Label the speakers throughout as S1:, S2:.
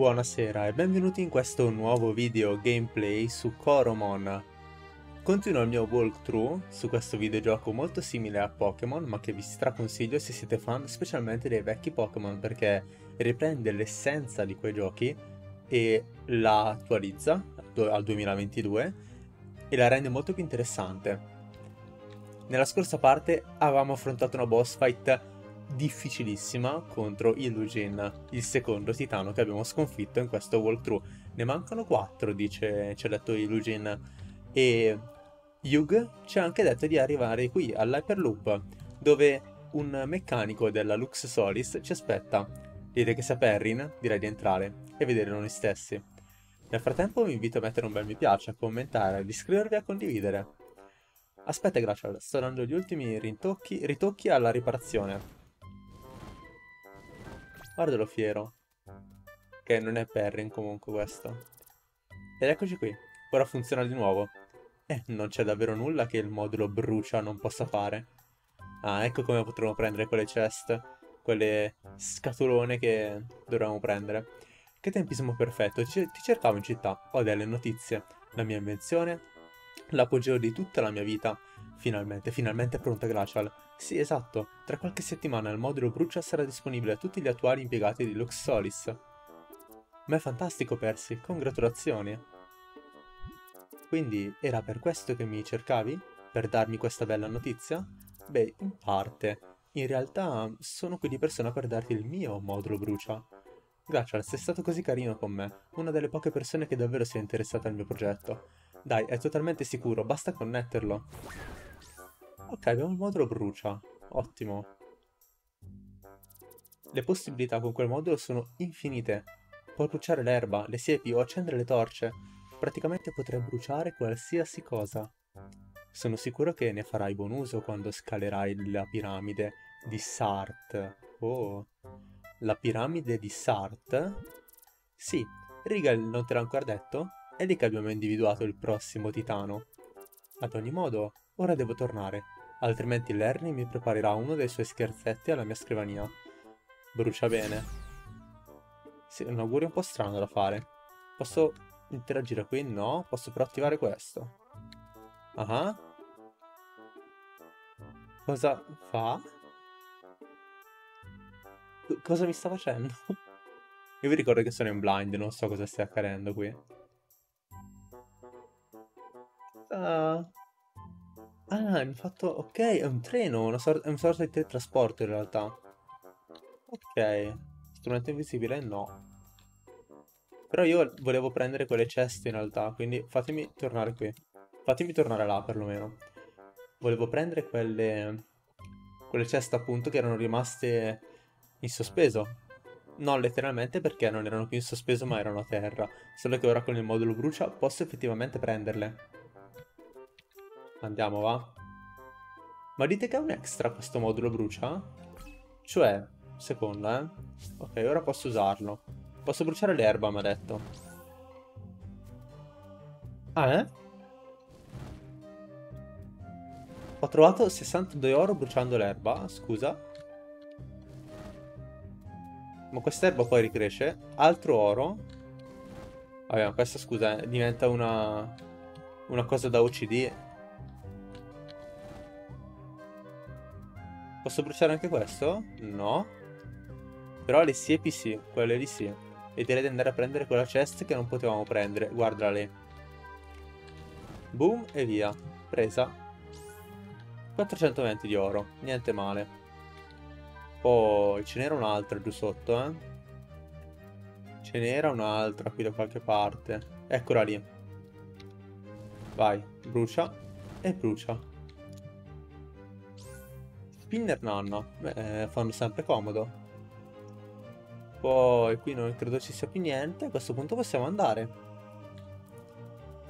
S1: Buonasera e benvenuti in questo nuovo video gameplay su Coromon. Continuo il mio walkthrough su questo videogioco molto simile a Pokémon ma che vi straconsiglio se siete fan specialmente dei vecchi Pokémon perché riprende l'essenza di quei giochi e la attualizza al 2022 e la rende molto più interessante. Nella scorsa parte avevamo affrontato una boss fight difficilissima contro Illugin, il secondo titano che abbiamo sconfitto in questo walkthrough. Ne mancano quattro, dice, ci ha detto Illugin. E Yug ci ha anche detto di arrivare qui all'Hyperloop, dove un meccanico della Lux Solis ci aspetta. Direi che sia Perrin, direi di entrare e vedere noi stessi. Nel frattempo vi invito a mettere un bel mi piace, a commentare, ad iscrivervi e a condividere. Aspetta Glacial, sto dando gli ultimi ritocchi alla riparazione. Guardalo fiero. Che non è Perrin comunque questo. Ed eccoci qui. Ora funziona di nuovo. Eh, non c'è davvero nulla che il modulo brucia non possa fare. Ah, ecco come potremo prendere quelle chest. Quelle scatolone che dovevamo prendere. Che tempismo perfetto. Ti, ti cercavo in città. Ho delle notizie. La mia invenzione. L'apogeo di tutta la mia vita. Finalmente, finalmente è pronta Glacial. Sì, esatto. Tra qualche settimana il modulo Brucia sarà disponibile a tutti gli attuali impiegati di Lux Solis. Ma è fantastico, Percy. Congratulazioni. Quindi era per questo che mi cercavi? Per darmi questa bella notizia? Beh, in parte. In realtà sono qui di persona per darti il mio modulo Brucia. Glacial, sei stato così carino con me. Una delle poche persone che davvero si è interessata al mio progetto. Dai, è totalmente sicuro, basta connetterlo. Ok, abbiamo il modulo brucia. Ottimo. Le possibilità con quel modulo sono infinite. Puoi bruciare l'erba, le siepi o accendere le torce. Praticamente potrai bruciare qualsiasi cosa. Sono sicuro che ne farai buon uso quando scalerai la piramide di Sart. Oh, la piramide di Sart? Sì, Regal non te l'ha ancora detto? È lì che abbiamo individuato il prossimo titano. Ad ogni modo, ora devo tornare altrimenti Lerny mi preparerà uno dei suoi scherzetti alla mia scrivania. Brucia bene. Sì, un augurio un po' strano da fare. Posso interagire qui? No. Posso però attivare questo. Ah. Cosa fa? Cosa mi sta facendo? Io vi ricordo che sono in blind, non so cosa stia accadendo qui. Uh, Ah, mi fatto... Ok, è un treno, una sor... è una sorta di teletrasporto in realtà. Ok. Strumento invisibile? No. Però io volevo prendere quelle ceste in realtà, quindi fatemi tornare qui. Fatemi tornare là perlomeno. Volevo prendere quelle... Quelle ceste appunto che erano rimaste in sospeso. Non letteralmente perché non erano più in sospeso ma erano a terra. Solo che ora con il modulo brucia posso effettivamente prenderle. Andiamo, va. Ma dite che è un extra questo modulo brucia? Cioè, seconda, eh? Ok, ora posso usarlo. Posso bruciare l'erba, mi ha detto. Ah, eh? Ho trovato 62 oro bruciando l'erba, scusa. Ma quest'erba poi ricresce. Altro oro. Vabbè, questa scusa, eh, diventa una... Una cosa da OCD. Posso bruciare anche questo? No. Però le siepi sì, quelle lì sì. E direi di andare a prendere quella chest che non potevamo prendere. Guardala lì. Boom e via. Presa. 420 di oro. Niente male. Poi ce n'era un'altra giù sotto, eh. Ce n'era un'altra qui da qualche parte. Eccola lì. Vai, brucia e brucia. Spinner nanna. Beh, fanno sempre comodo. Poi qui non credo ci sia più niente. A questo punto possiamo andare.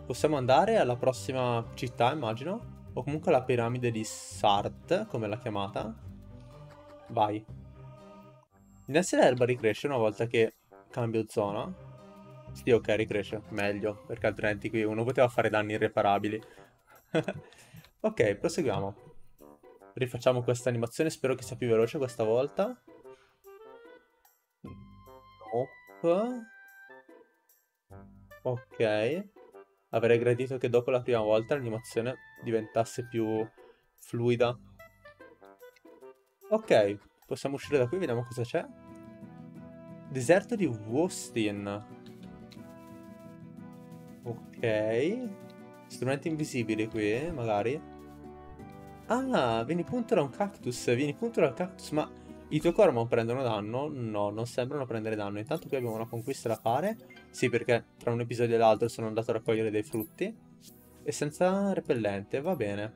S1: Possiamo andare alla prossima città, immagino. O comunque alla piramide di Sart, come l'ha chiamata. Vai. Innanzi l'erba ricresce una volta che cambio zona. Sì, ok, ricresce. Meglio, perché altrimenti qui uno poteva fare danni irreparabili. ok, proseguiamo. Rifacciamo questa animazione, spero che sia più veloce questa volta. Nope. Ok. Avrei gradito che dopo la prima volta l'animazione diventasse più fluida. Ok, possiamo uscire da qui, vediamo cosa c'è. Deserto di Wostin. Ok. Strumenti invisibili qui, magari. Ah, vieni punto da un cactus, vieni punto dal cactus, ma i tuoi Cormon prendono danno? No, non sembrano prendere danno. Intanto qui abbiamo una conquista da fare. Sì, perché tra un episodio e l'altro sono andato a raccogliere dei frutti. E senza repellente, va bene.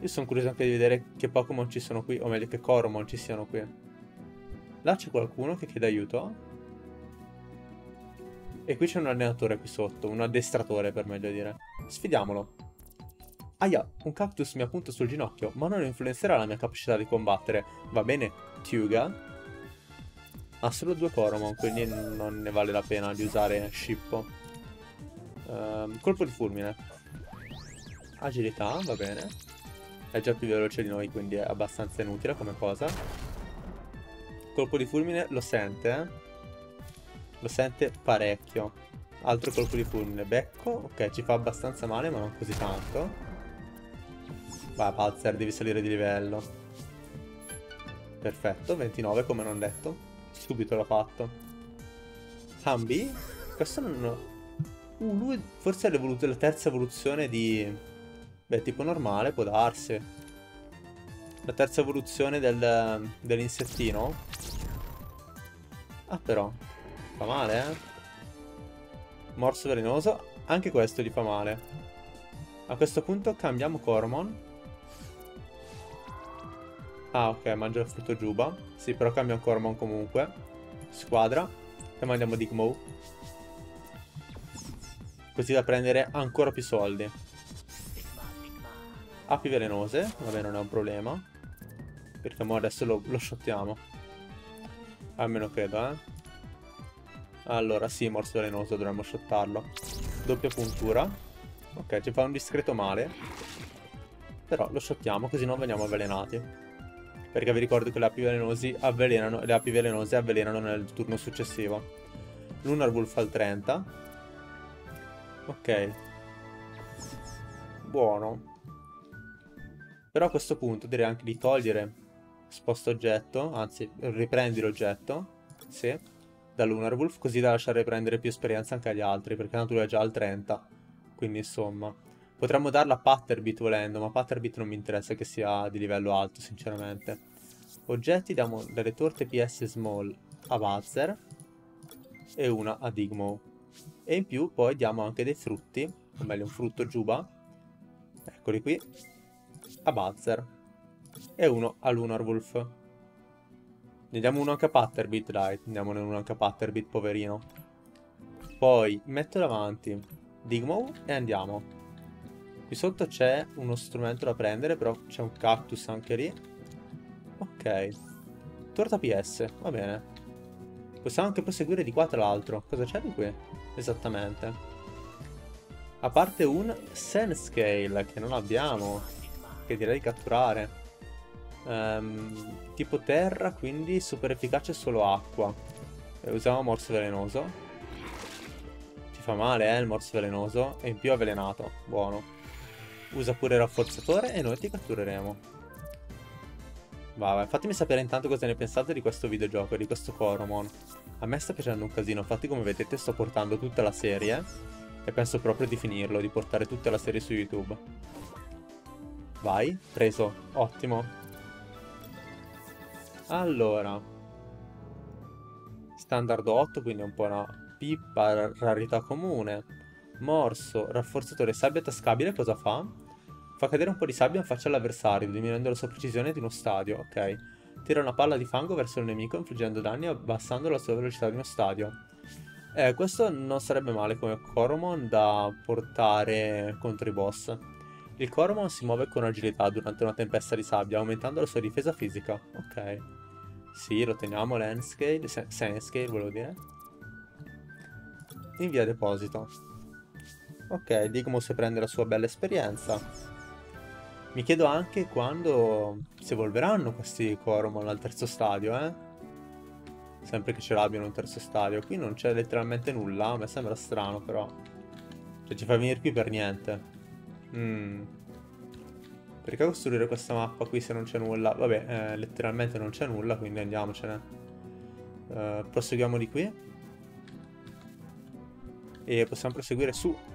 S1: Io sono curioso anche di vedere che Pokémon ci sono qui, o meglio che Coromon ci siano qui. Là c'è qualcuno che chiede aiuto. E qui c'è un allenatore qui sotto, un addestratore per meglio dire. Sfidiamolo. Aia, un cactus mi appunta sul ginocchio, ma non influenzerà la mia capacità di combattere. Va bene, Tyuga. Ha solo due Coromon, quindi non ne vale la pena di usare Scippo. Uh, colpo di fulmine. Agilità, va bene. È già più veloce di noi, quindi è abbastanza inutile come cosa. Colpo di fulmine lo sente, eh? Lo sente parecchio. Altro colpo di fulmine. Becco, ok, ci fa abbastanza male, ma non così tanto. Vai, Pazzer, devi salire di livello. Perfetto, 29 come non detto. Subito l'ha fatto. Hambi? Questo non... Uh, lui forse è la terza evoluzione di... Beh, tipo normale, può darsi. La terza evoluzione del, dell'insettino. Ah, però. Fa male, eh? Morso velenoso. Anche questo gli fa male. A questo punto cambiamo Cormon. Ah, ok, mangia il frutto giuba. Sì, però cambia un Cormon comunque. Squadra. E mandiamo Digmo. Così da prendere ancora più soldi. Api velenose. Vabbè, non è un problema. Perché mo adesso lo, lo shottiamo. Almeno credo, eh. Allora, sì, morso velenoso, dovremmo shottarlo. Doppia puntura. Ok, ci fa un discreto male. Però lo shottiamo così non veniamo avvelenati. Perché vi ricordo che le api, le api velenose avvelenano nel turno successivo. Lunar Wolf al 30. Ok. Buono. Però a questo punto direi anche di togliere sposta oggetto, anzi riprendi l'oggetto, sì, da Lunar Wolf, così da lasciare prendere più esperienza anche agli altri, perché tanto lui è già al 30. Quindi insomma... Potremmo darla a Patterbit volendo, ma Patterbit non mi interessa che sia di livello alto, sinceramente. Oggetti diamo delle torte PS Small a Buzzer e una a Digmo. E in più poi diamo anche dei frutti, o meglio un frutto Juba, eccoli qui, a Buzzer. E uno a Lunar Wolf. Ne diamo uno anche a Patterbit, dai, diamone uno anche a Patterbit, poverino. Poi metto davanti Digmo e andiamo. Qui sotto c'è uno strumento da prendere, però c'è un cactus anche lì. Ok. Torta PS, va bene. Possiamo anche proseguire di qua tra l'altro. Cosa c'è di qui? Esattamente. A parte un Senscale che non abbiamo. Che direi di catturare. Um, tipo terra, quindi super efficace solo acqua. E usiamo morso velenoso. Ti fa male, eh, il morso velenoso. E in più avvelenato. Buono. Usa pure il rafforzatore e noi ti cattureremo. Va, va, fatemi sapere intanto cosa ne pensate di questo videogioco, di questo Coromon. A me sta piacendo un casino, infatti come vedete sto portando tutta la serie e penso proprio di finirlo, di portare tutta la serie su YouTube. Vai, preso, ottimo. Allora. Standard 8, quindi è un po' una pippa, rarità comune. Morso, rafforzatore sabbia tascabile, cosa fa? Fa cadere un po' di sabbia in faccia all'avversario, diminuendo la sua precisione di uno stadio, ok. Tira una palla di fango verso il nemico, infliggendo danni e abbassando la sua velocità di uno stadio. Eh, questo non sarebbe male come Coromon da portare contro i boss. Il Coromon si muove con agilità durante una tempesta di sabbia, aumentando la sua difesa fisica. Ok. Sì, lo teniamo, Landscale, Senscale volevo dire. Invia deposito. Ok, Digmus prende la sua bella esperienza. Mi chiedo anche quando si evolveranno questi Coromon al terzo stadio, eh? Sempre che ce l'abbiano un terzo stadio. Qui non c'è letteralmente nulla, a me sembra strano però. Cioè ci fa venire qui per niente. Mm. Perché costruire questa mappa qui se non c'è nulla? Vabbè, eh, letteralmente non c'è nulla, quindi andiamocene. Uh, proseguiamo di qui. E possiamo proseguire su.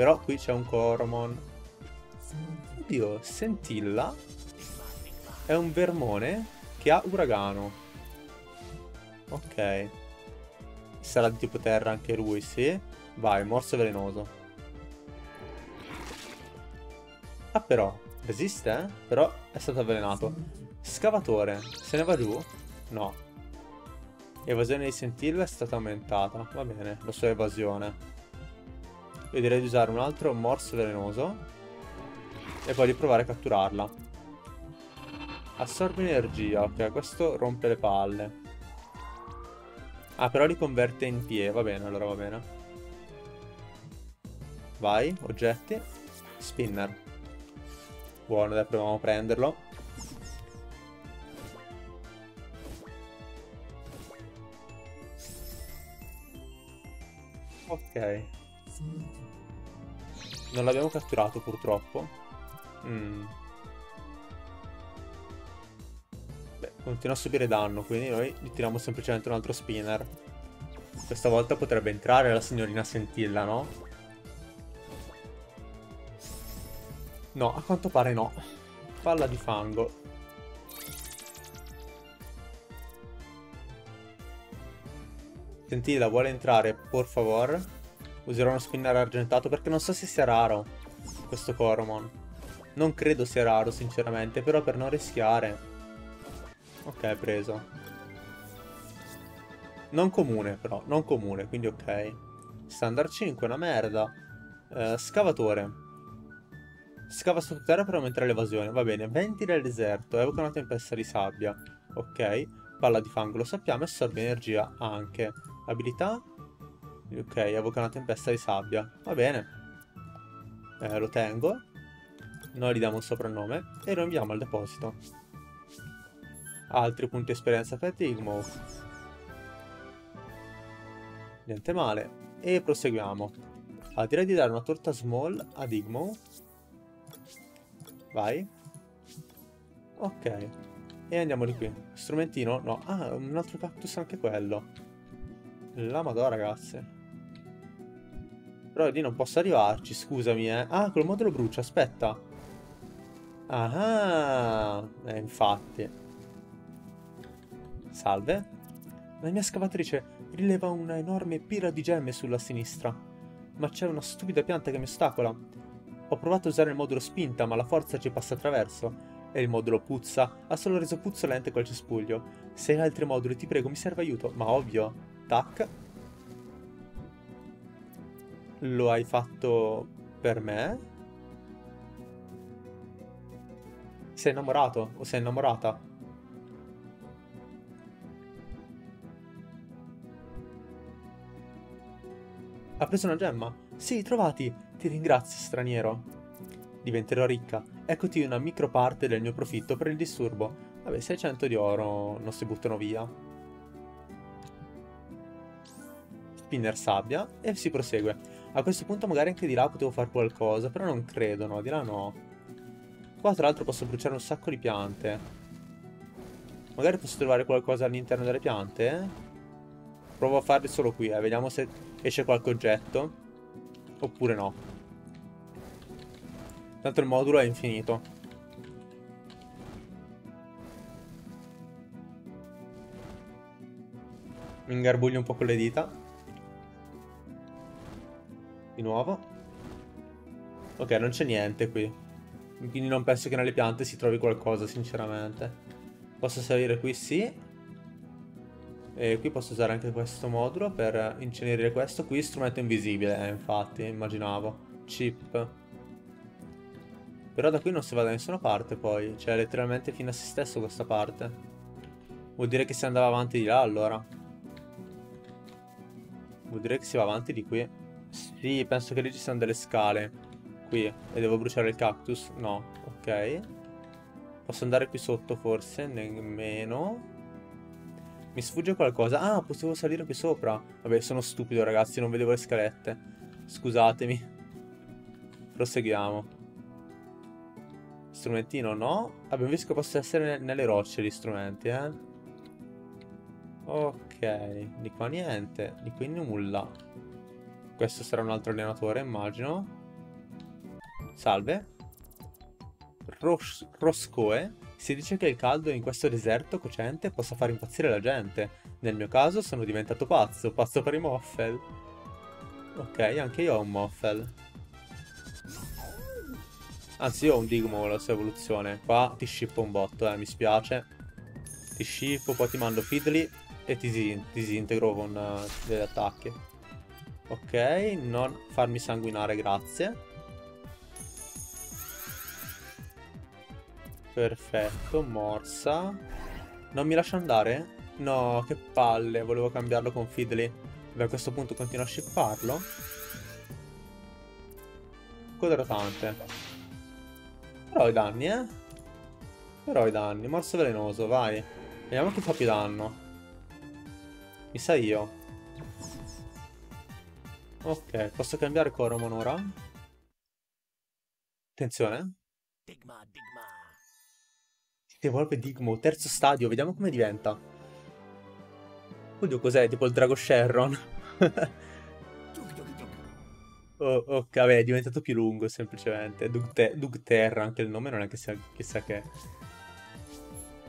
S1: Però qui c'è un Coromon. Oddio, Sentilla è un vermone che ha uragano. Ok. Sarà di tipo terra anche lui, sì. Vai, morso velenoso. Ah però, resiste, eh? Però è stato avvelenato. Scavatore, se ne va giù? No. Evasione di sentilla è stata aumentata. Va bene, la sua evasione. Io direi di usare un altro morso velenoso. E poi di provare a catturarla. Assorbe energia, ok, questo rompe le palle. Ah, però li converte in pie, va bene, allora va bene. Vai, oggetti. Spinner. Buono, dai, proviamo a prenderlo. Ok. Non l'abbiamo catturato purtroppo. Mm. continua a subire danno, quindi noi gli tiriamo semplicemente un altro spinner. Questa volta potrebbe entrare la signorina Sentilla, no? No, a quanto pare no. Palla di fango. Sentilla vuole entrare, por favor. Userò uno spinner argentato perché non so se sia raro questo Coromon. Non credo sia raro, sinceramente, però per non rischiare Ok, preso. Non comune, però. Non comune, quindi ok. Standard 5, una merda. Uh, scavatore. Scava sottoterra per aumentare l'evasione. Va bene. Venti del deserto. Evoca una tempesta di sabbia. Ok. Palla di fango, lo sappiamo. Assorbe energia anche. Abilità. Ok, evoca una tempesta di sabbia. Va bene. Eh, lo tengo. Noi gli diamo un soprannome e lo inviamo al deposito. Altri punti esperienza per Digmo. Niente male. E proseguiamo. Ah, direi di dare una torta small a Digmo. Vai. Ok. E andiamo di qui. Strumentino? No. Ah, un altro cactus anche quello. La madonna, ragazze. Però lì non posso arrivarci, scusami, eh. Ah, quel modulo brucia, aspetta. Ah, eh, infatti. Salve. La mia scavatrice rileva una enorme pira di gemme sulla sinistra, ma c'è una stupida pianta che mi ostacola. Ho provato a usare il modulo spinta, ma la forza ci passa attraverso. E il modulo puzza, ha solo reso puzzolente quel cespuglio. Se hai altri moduli, ti prego, mi serve aiuto. Ma ovvio. Tac. Lo hai fatto per me? Sei innamorato o sei innamorata? Ha preso una gemma? Sì, trovati! Ti ringrazio, straniero. Diventerò ricca. Eccoti una micro parte del mio profitto per il disturbo. Vabbè, 600 di oro non si buttano via. Spinner sabbia e si prosegue. A questo punto magari anche di là potevo fare qualcosa, però non credo, no, di là no. Qua tra l'altro posso bruciare un sacco di piante. Magari posso trovare qualcosa all'interno delle piante? Provo a farli solo qui, eh. Vediamo se esce qualche oggetto oppure no. Tanto il modulo è infinito. Mi ingarbuglio un po' con le dita. Di nuovo. Ok, non c'è niente qui. Quindi non penso che nelle piante si trovi qualcosa, sinceramente. Posso salire qui? Sì. E qui posso usare anche questo modulo per incenerire questo. Qui strumento invisibile, eh, infatti, immaginavo. Chip. Però da qui non si va da nessuna parte poi. Cioè, letteralmente fino a se stesso questa parte. Vuol dire che si andava avanti di là, allora. Vuol dire che si va avanti di qui. Sì, penso che lì ci siano delle scale. Qui. E devo bruciare il cactus? No. Ok. Posso andare qui sotto forse? Nemmeno. Mi sfugge qualcosa. Ah, potevo salire qui sopra. Vabbè, sono stupido, ragazzi. Non vedevo le scalette. Scusatemi. Proseguiamo. Strumentino no. Abbiamo visto che possono essere nelle rocce gli strumenti, eh. Ok. Di qua niente. Di qui nulla. Questo sarà un altro allenatore, immagino. Salve. Ros Roscoe. Si dice che il caldo in questo deserto cocente possa far impazzire la gente. Nel mio caso sono diventato pazzo, pazzo per i Moffel. Ok, anche io ho un Moffel. Anzi, io ho un Digmo la sua evoluzione. Qua ti shippo un botto, eh, mi spiace. Ti shippo, poi ti mando Fiddly e ti disintegro con uh, degli attacchi. Ok, non farmi sanguinare, grazie. Perfetto, morsa. Non mi lascia andare? No, che palle, volevo cambiarlo con Fiddly. Beh, a questo punto continuo a shipparlo. Codratante. Però i danni, eh? Però i danni. Morso velenoso, vai. Vediamo chi fa più danno. Mi sa io. Ok, posso cambiare Coromon ora? Attenzione. Digma, digma. Si evolve Digmo, terzo stadio, vediamo come diventa. Oddio, cos'è? Tipo il Drago Sherron. oh, ok, vabbè, è diventato più lungo semplicemente. Dugterra, anche il nome non è che sia chissà che. È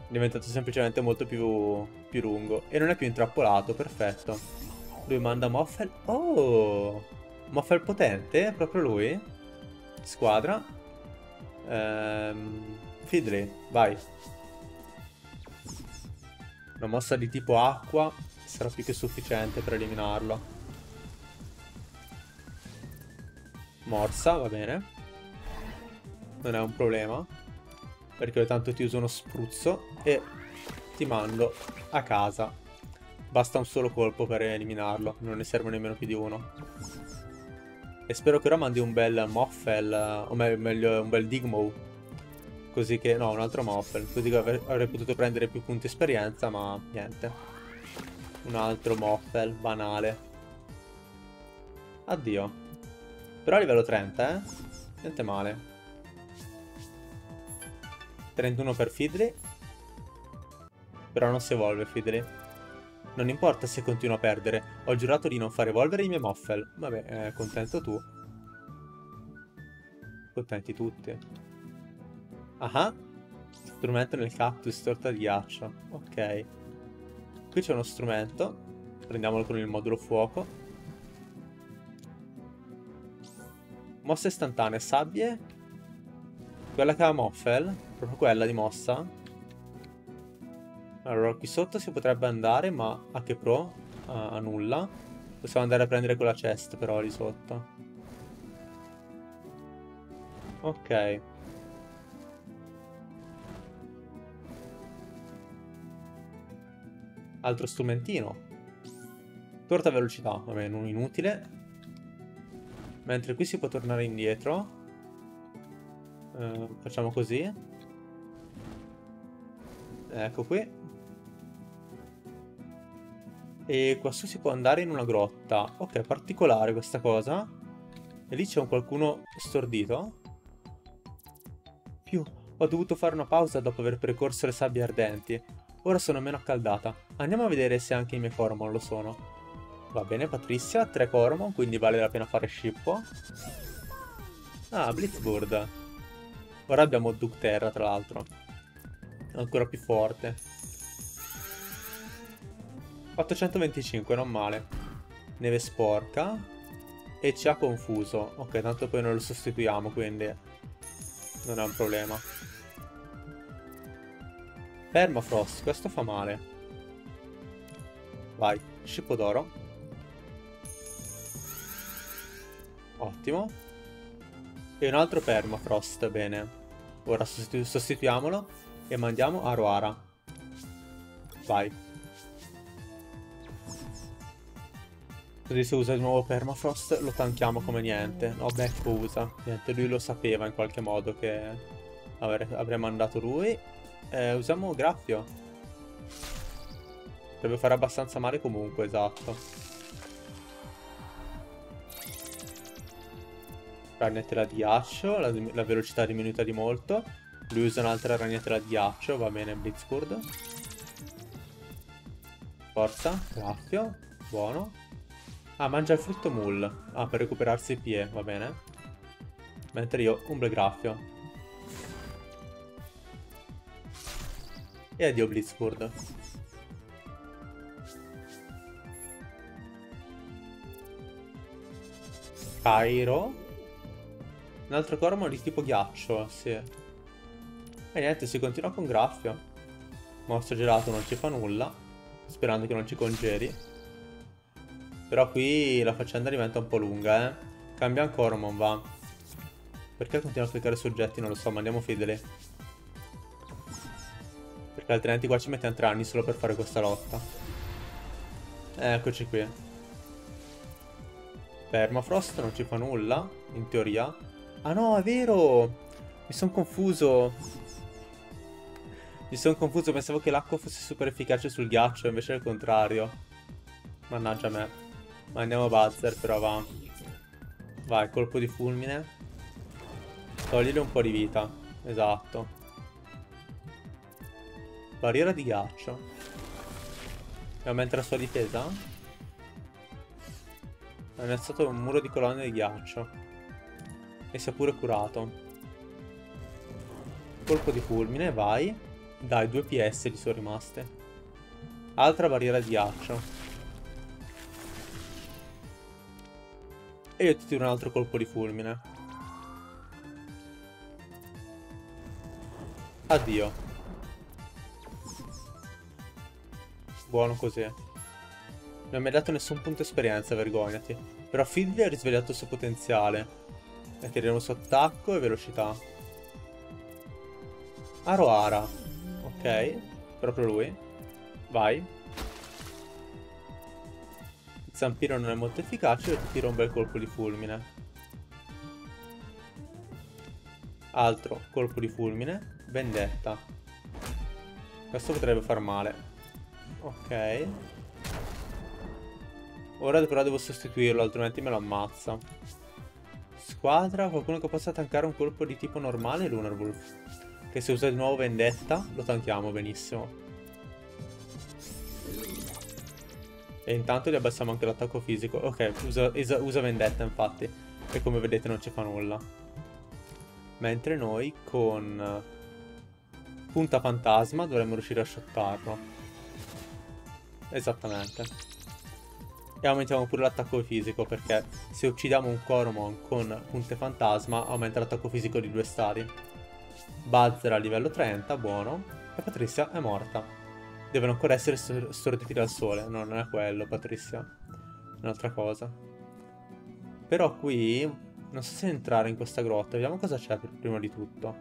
S1: diventato semplicemente molto più, più lungo. E non è più intrappolato, perfetto. Lui manda Moffel. Oh! Moffel potente, proprio lui. Squadra. Ehm... Fidley, vai. Una mossa di tipo acqua sarà più che sufficiente per eliminarlo. Morsa, va bene. Non è un problema. Perché tanto ti uso uno spruzzo e ti mando a casa. Basta un solo colpo per eliminarlo, non ne serve nemmeno più di uno. E spero che ora mandi un bel Moffel, o meglio un bel Digmo Così che... No, un altro Moffel. Così che avrei potuto prendere più punti esperienza, ma niente. Un altro Moffel, banale. Addio. Però a livello 30, eh? Niente male. 31 per Fidley. Però non si evolve Fidley. Non importa se continuo a perdere. Ho giurato di non far evolvere i miei Moffel. Vabbè, eh, contento tu. Contenti tutti. Ah, strumento nel cactus, torta di ghiaccio. Ok. Qui c'è uno strumento. Prendiamolo con il modulo fuoco. Mossa istantanea, sabbie. Quella che ha Moffel. Proprio quella di mossa. Allora, qui sotto si potrebbe andare, ma a che pro? A, a nulla. Possiamo andare a prendere quella chest però lì sotto. Ok. Altro strumentino. Torta velocità, vabbè, non inutile. Mentre qui si può tornare indietro. Uh, facciamo così. Ecco qui. E qua su si può andare in una grotta. Ok, particolare questa cosa. E lì c'è un qualcuno stordito. Più, ho dovuto fare una pausa dopo aver percorso le sabbie ardenti. Ora sono meno accaldata. Andiamo a vedere se anche i miei Coromon lo sono. Va bene, Patrizia, 3 Coromon, quindi vale la pena fare Scippo. Ah, Blitzbird. Ora abbiamo Ducterra, tra l'altro. Ancora più forte. 825, non male. Neve sporca. E ci ha confuso. Ok, tanto poi non lo sostituiamo, quindi... Non è un problema. Permafrost, questo fa male. Vai, scippo d'oro. Ottimo. E un altro Permafrost, bene. Ora sostitu sostituiamolo e mandiamo a Roara. Vai. Così se usa il nuovo Permafrost lo tanchiamo come niente. No, Becco usa. Niente, lui lo sapeva in qualche modo che avrei mandato lui. Eh, usiamo graffio. Deve fare abbastanza male comunque, esatto. Ragnatela di ghiaccio, la, la velocità è diminuita di molto. Lui usa un'altra ragnatela di ghiaccio, va bene, Blitzboard. Forza, graffio, buono. Ah, mangia il frutto mull. Ah, per recuperarsi il PE, va bene. Mentre io, un graffio. E addio Blitzboard. Cairo. Un altro cormo di tipo ghiaccio, sì. E niente, si continua con graffio. Mostro gelato non ci fa nulla. Sperando che non ci congeli. Però qui la faccenda diventa un po' lunga, eh. Cambia ancora, non va. Perché continua a cliccare su oggetti? Non lo so, ma andiamo fideli. Perché altrimenti qua ci mettiamo tre anni solo per fare questa lotta. Eccoci qui. Permafrost non ci fa nulla, in teoria. Ah no, è vero! Mi sono confuso. Mi sono confuso, pensavo che l'acqua fosse super efficace sul ghiaccio, invece è il contrario. Mannaggia me. Ma andiamo a Buzzer, però va. Vai, colpo di fulmine. Toglili un po' di vita. Esatto. Barriera di ghiaccio. E aumenta la sua difesa? Ha innalzato un muro di colonne di ghiaccio. E si è pure curato. Colpo di fulmine, vai. Dai, due PS gli sono rimaste. Altra barriera di ghiaccio. E io ti tiro un altro colpo di fulmine. Addio. Buono così. Non mi ha dato nessun punto esperienza, vergognati. Però Fiddly ha risvegliato il suo potenziale. Tiriamo su attacco e velocità. Aroara. Ok, proprio lui. Vai. Il zampiro non è molto efficace, ti tiro un bel colpo di fulmine. Altro colpo di fulmine. Vendetta. Questo potrebbe far male. Ok. Ora però devo sostituirlo, altrimenti me lo ammazza. Squadra, qualcuno che possa tankare un colpo di tipo normale, Lunar Wolf. Che se usa di nuovo vendetta, lo tanchiamo benissimo. E intanto gli abbassiamo anche l'attacco fisico. Ok, usa, usa, vendetta infatti. E come vedete non ci fa nulla. Mentre noi con punta fantasma dovremmo riuscire a shottarlo. Esattamente. E aumentiamo pure l'attacco fisico perché se uccidiamo un Coromon con punte fantasma aumenta l'attacco fisico di due stadi. Buzzer a livello 30, buono. E Patrizia è morta. Devono ancora essere storditi dal sole. No, non è quello, Patrizia. Un'altra cosa. Però qui... Non so se entrare in questa grotta. Vediamo cosa c'è prima di tutto.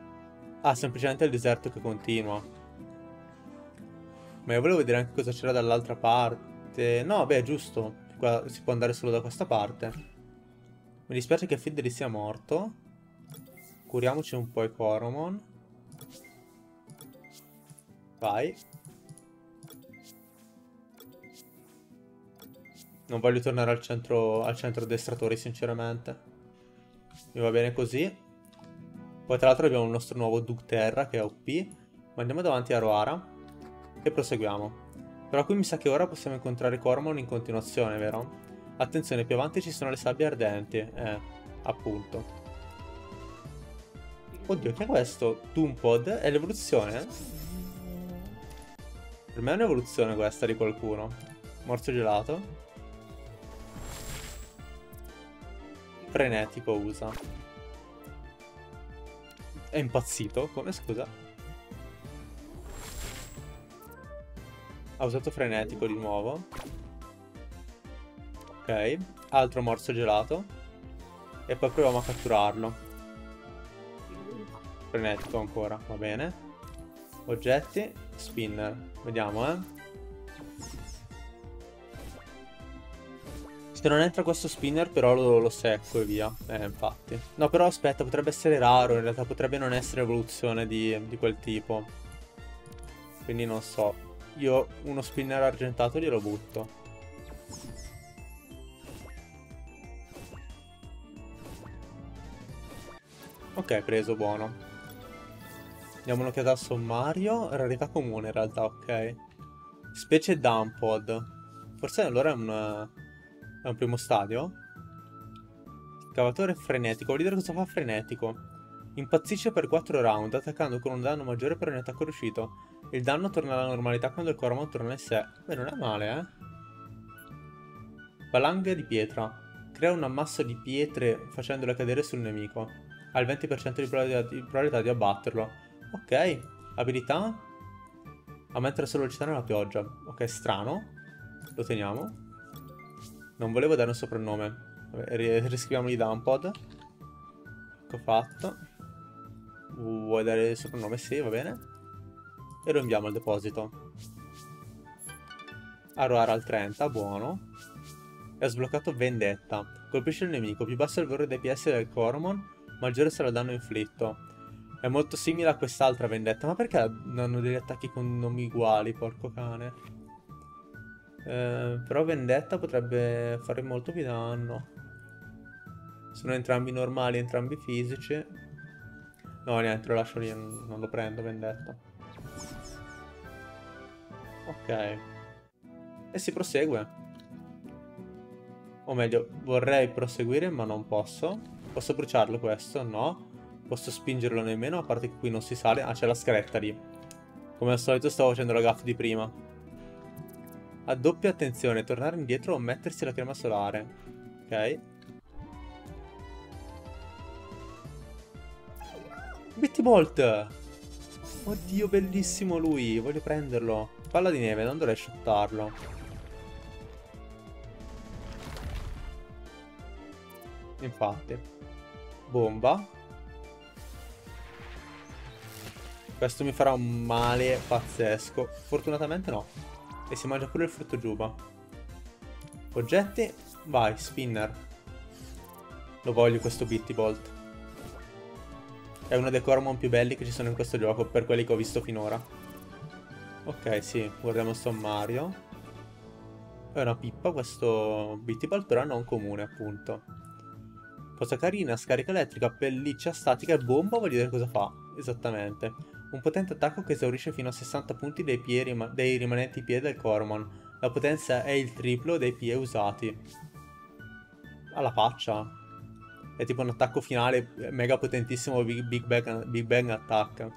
S1: Ah, semplicemente il deserto che continua. Ma io volevo vedere anche cosa c'era dall'altra parte. No, beh, giusto. Qua si può andare solo da questa parte. Mi dispiace che Fiddly sia morto. Curiamoci un po' i Coromon. Vai. Non voglio tornare al centro, al centro addestratori, sinceramente. Mi va bene così. Poi tra l'altro abbiamo il nostro nuovo Duke Terra, che è OP. Ma andiamo davanti a Roara. E proseguiamo. Però qui mi sa che ora possiamo incontrare Cormon in continuazione, vero? Attenzione, più avanti ci sono le sabbie ardenti. Eh, appunto. Oddio, che è questo? Doompod? È l'evoluzione? Per me è un'evoluzione questa di qualcuno. Morso gelato. Frenetico usa. È impazzito? Come scusa? Ha usato frenetico di nuovo. Ok. Altro morso gelato. E poi proviamo a catturarlo. Frenetico ancora, va bene. Oggetti, spinner. Vediamo, eh. Se non entra questo spinner però lo, lo, secco e via. Eh, infatti. No, però aspetta, potrebbe essere raro. In realtà potrebbe non essere evoluzione di, di quel tipo. Quindi non so. io uno spinner argentato glielo butto. Ok, preso, buono. Diamo un'occhiata al sommario. Rarità comune in realtà, ok. Specie Dumpod. Forse allora è un, è un primo stadio? Cavatore frenetico. Dire cosa fa frenetico. Impazzisce per 4 round, attaccando con un danno maggiore per ogni attacco riuscito. Il danno torna alla normalità quando il Coromon torna in sé. Beh, non è male, eh. Valanga di pietra. Crea un ammasso di pietre facendole cadere sul nemico. Ha il 20% di probabilità, di probabilità di abbatterlo. Ok. Abilità. Aumentare solo velocità nella pioggia. Ok, strano. Lo teniamo. Non volevo dare un soprannome. Vabbè, riscriviamogli Downpod. Ecco fatto. Vuoi dare il soprannome? Sì, va bene e lo inviamo al deposito. Aroara al 30, buono. E ha sbloccato Vendetta. Colpisce il nemico, più basso è il valore DPS del Coromon, maggiore sarà il danno inflitto. È molto simile a quest'altra vendetta, ma perché hanno degli attacchi con nomi uguali, porco cane? Eh, però vendetta potrebbe fare molto più danno. Sono entrambi normali, entrambi fisici. No, niente, lo lascio lì, non lo prendo, vendetta. Ok. E si prosegue. O meglio, vorrei proseguire ma non posso. Posso bruciarlo questo? No. Posso spingerlo nemmeno, a parte che qui non si sale. Ah, c'è la scaletta lì. Come al solito stavo facendo la gaff di prima. A doppia attenzione, tornare indietro o mettersi la crema solare. Ok. Bitty Bolt! Oddio, bellissimo lui, voglio prenderlo. Palla di neve, non dovrei shottarlo. Infatti. Bomba. Questo mi farà un male pazzesco. Fortunatamente no. E si mangia pure il frutto giuba. Oggetti. Vai, spinner. Lo voglio questo Bitty Bolt. È uno dei Cormon più belli che ci sono in questo gioco, per quelli che ho visto finora. Ok, sì, guardiamo sommario. È una pippa questo Beatable, però non comune, appunto. Cosa carina, scarica elettrica, pelliccia statica e bomba, voglio dire cosa fa. Esattamente. Un potente attacco che esaurisce fino a 60 punti dei, rima dei rimanenti piedi del Cormon. La potenza è il triplo dei piedi usati. Alla faccia. È tipo un attacco finale mega potentissimo Big, Big, Bang, Big Bang Attack.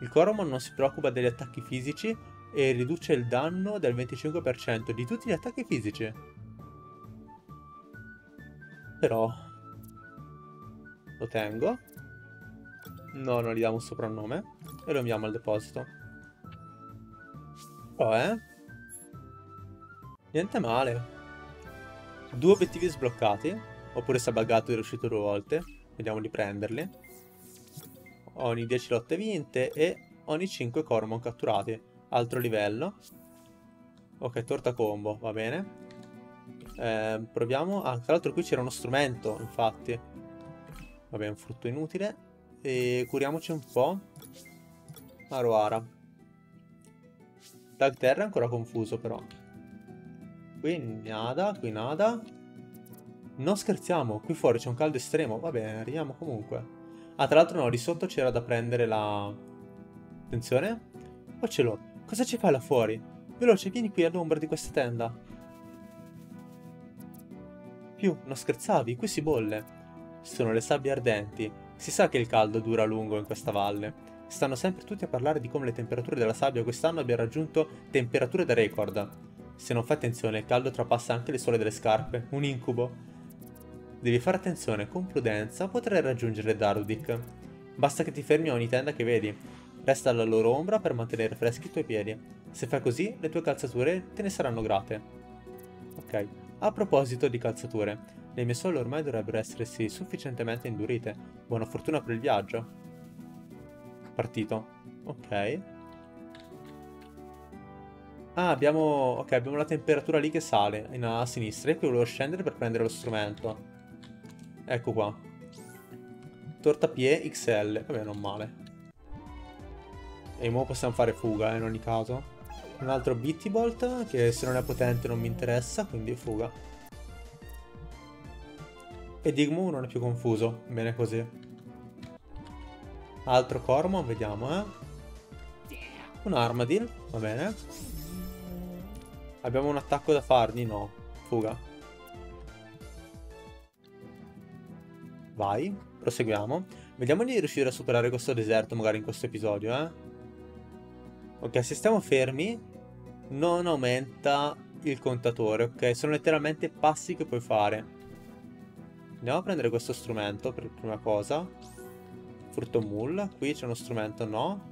S1: Il Coromon non si preoccupa degli attacchi fisici e riduce il danno del 25% di tutti gli attacchi fisici. Però... Lo tengo. No, non gli diamo un soprannome. E lo inviamo al deposito. Però, eh... Niente male. Due obiettivi sbloccati. Oppure si è buggato e è riuscito due volte. Vediamo di prenderli ogni 10 lotte vinte e ogni 5 Cormon catturati. Altro livello. Ok, torta combo, va bene. Eh, proviamo... Ah, tra l'altro qui c'era uno strumento, infatti. Vabbè, un frutto inutile. E curiamoci un po'. Aroara. Dag Terra è ancora confuso, però. Qui nada, qui nada. Non scherziamo, qui fuori c'è un caldo estremo. Va bene, arriviamo comunque. Ah, tra l'altro no, lì sotto c'era da prendere la... Attenzione. Poi ce l'ho. Cosa ci fai là fuori? Veloce, vieni qui all'ombra di questa tenda. Più, non scherzavi, qui si bolle. sono le sabbie ardenti. Si sa che il caldo dura a lungo in questa valle. Stanno sempre tutti a parlare di come le temperature della sabbia quest'anno abbiano raggiunto temperature da record. Se non fai attenzione, il caldo trapassa anche le suole delle scarpe. Un incubo. Devi fare attenzione, con prudenza potrai raggiungere Darudik. Basta che ti fermi a ogni tenda che vedi. Resta alla loro ombra per mantenere freschi i tuoi piedi. Se fai così, le tue calzature te ne saranno grate. Ok. A proposito di calzature, le mie sole ormai dovrebbero essersi sufficientemente indurite. Buona fortuna per il viaggio. Partito. Ok. Ah, abbiamo... Ok, abbiamo la temperatura lì che sale in, a sinistra. E qui volevo scendere per prendere lo strumento. Ecco qua. Tortapie XL. Vabbè, non male. E ora possiamo fare fuga, eh, in ogni caso. Un altro Bittibolt, che se non è potente non mi interessa, quindi fuga. E Digmu non è più confuso, bene così. Altro Cormon, vediamo, eh. Un Armadil, va bene. Abbiamo un attacco da fargli? No. Fuga. Vai, proseguiamo. Vediamo di riuscire a superare questo deserto magari in questo episodio, eh. Ok, se stiamo fermi non aumenta il contatore, ok? Sono letteralmente passi che puoi fare. Andiamo a prendere questo strumento per prima cosa. Frutto mull. Qui c'è uno strumento, no.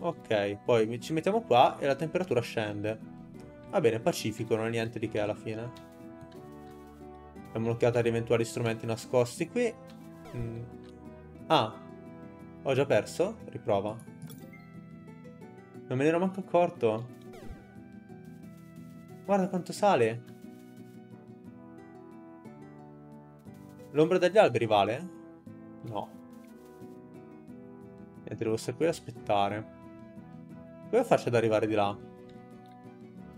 S1: Ok, poi ci mettiamo qua e la temperatura scende. Va bene, pacifico, non è niente di che alla fine. Abbiamo un'occhiata ad eventuali strumenti nascosti qui. Mm. Ah, ho già perso? Riprova. Non me ne ero manco accorto. Guarda quanto sale. L'ombra degli alberi vale? No. Niente, devo stare qui ad aspettare. Come faccio ad arrivare di là?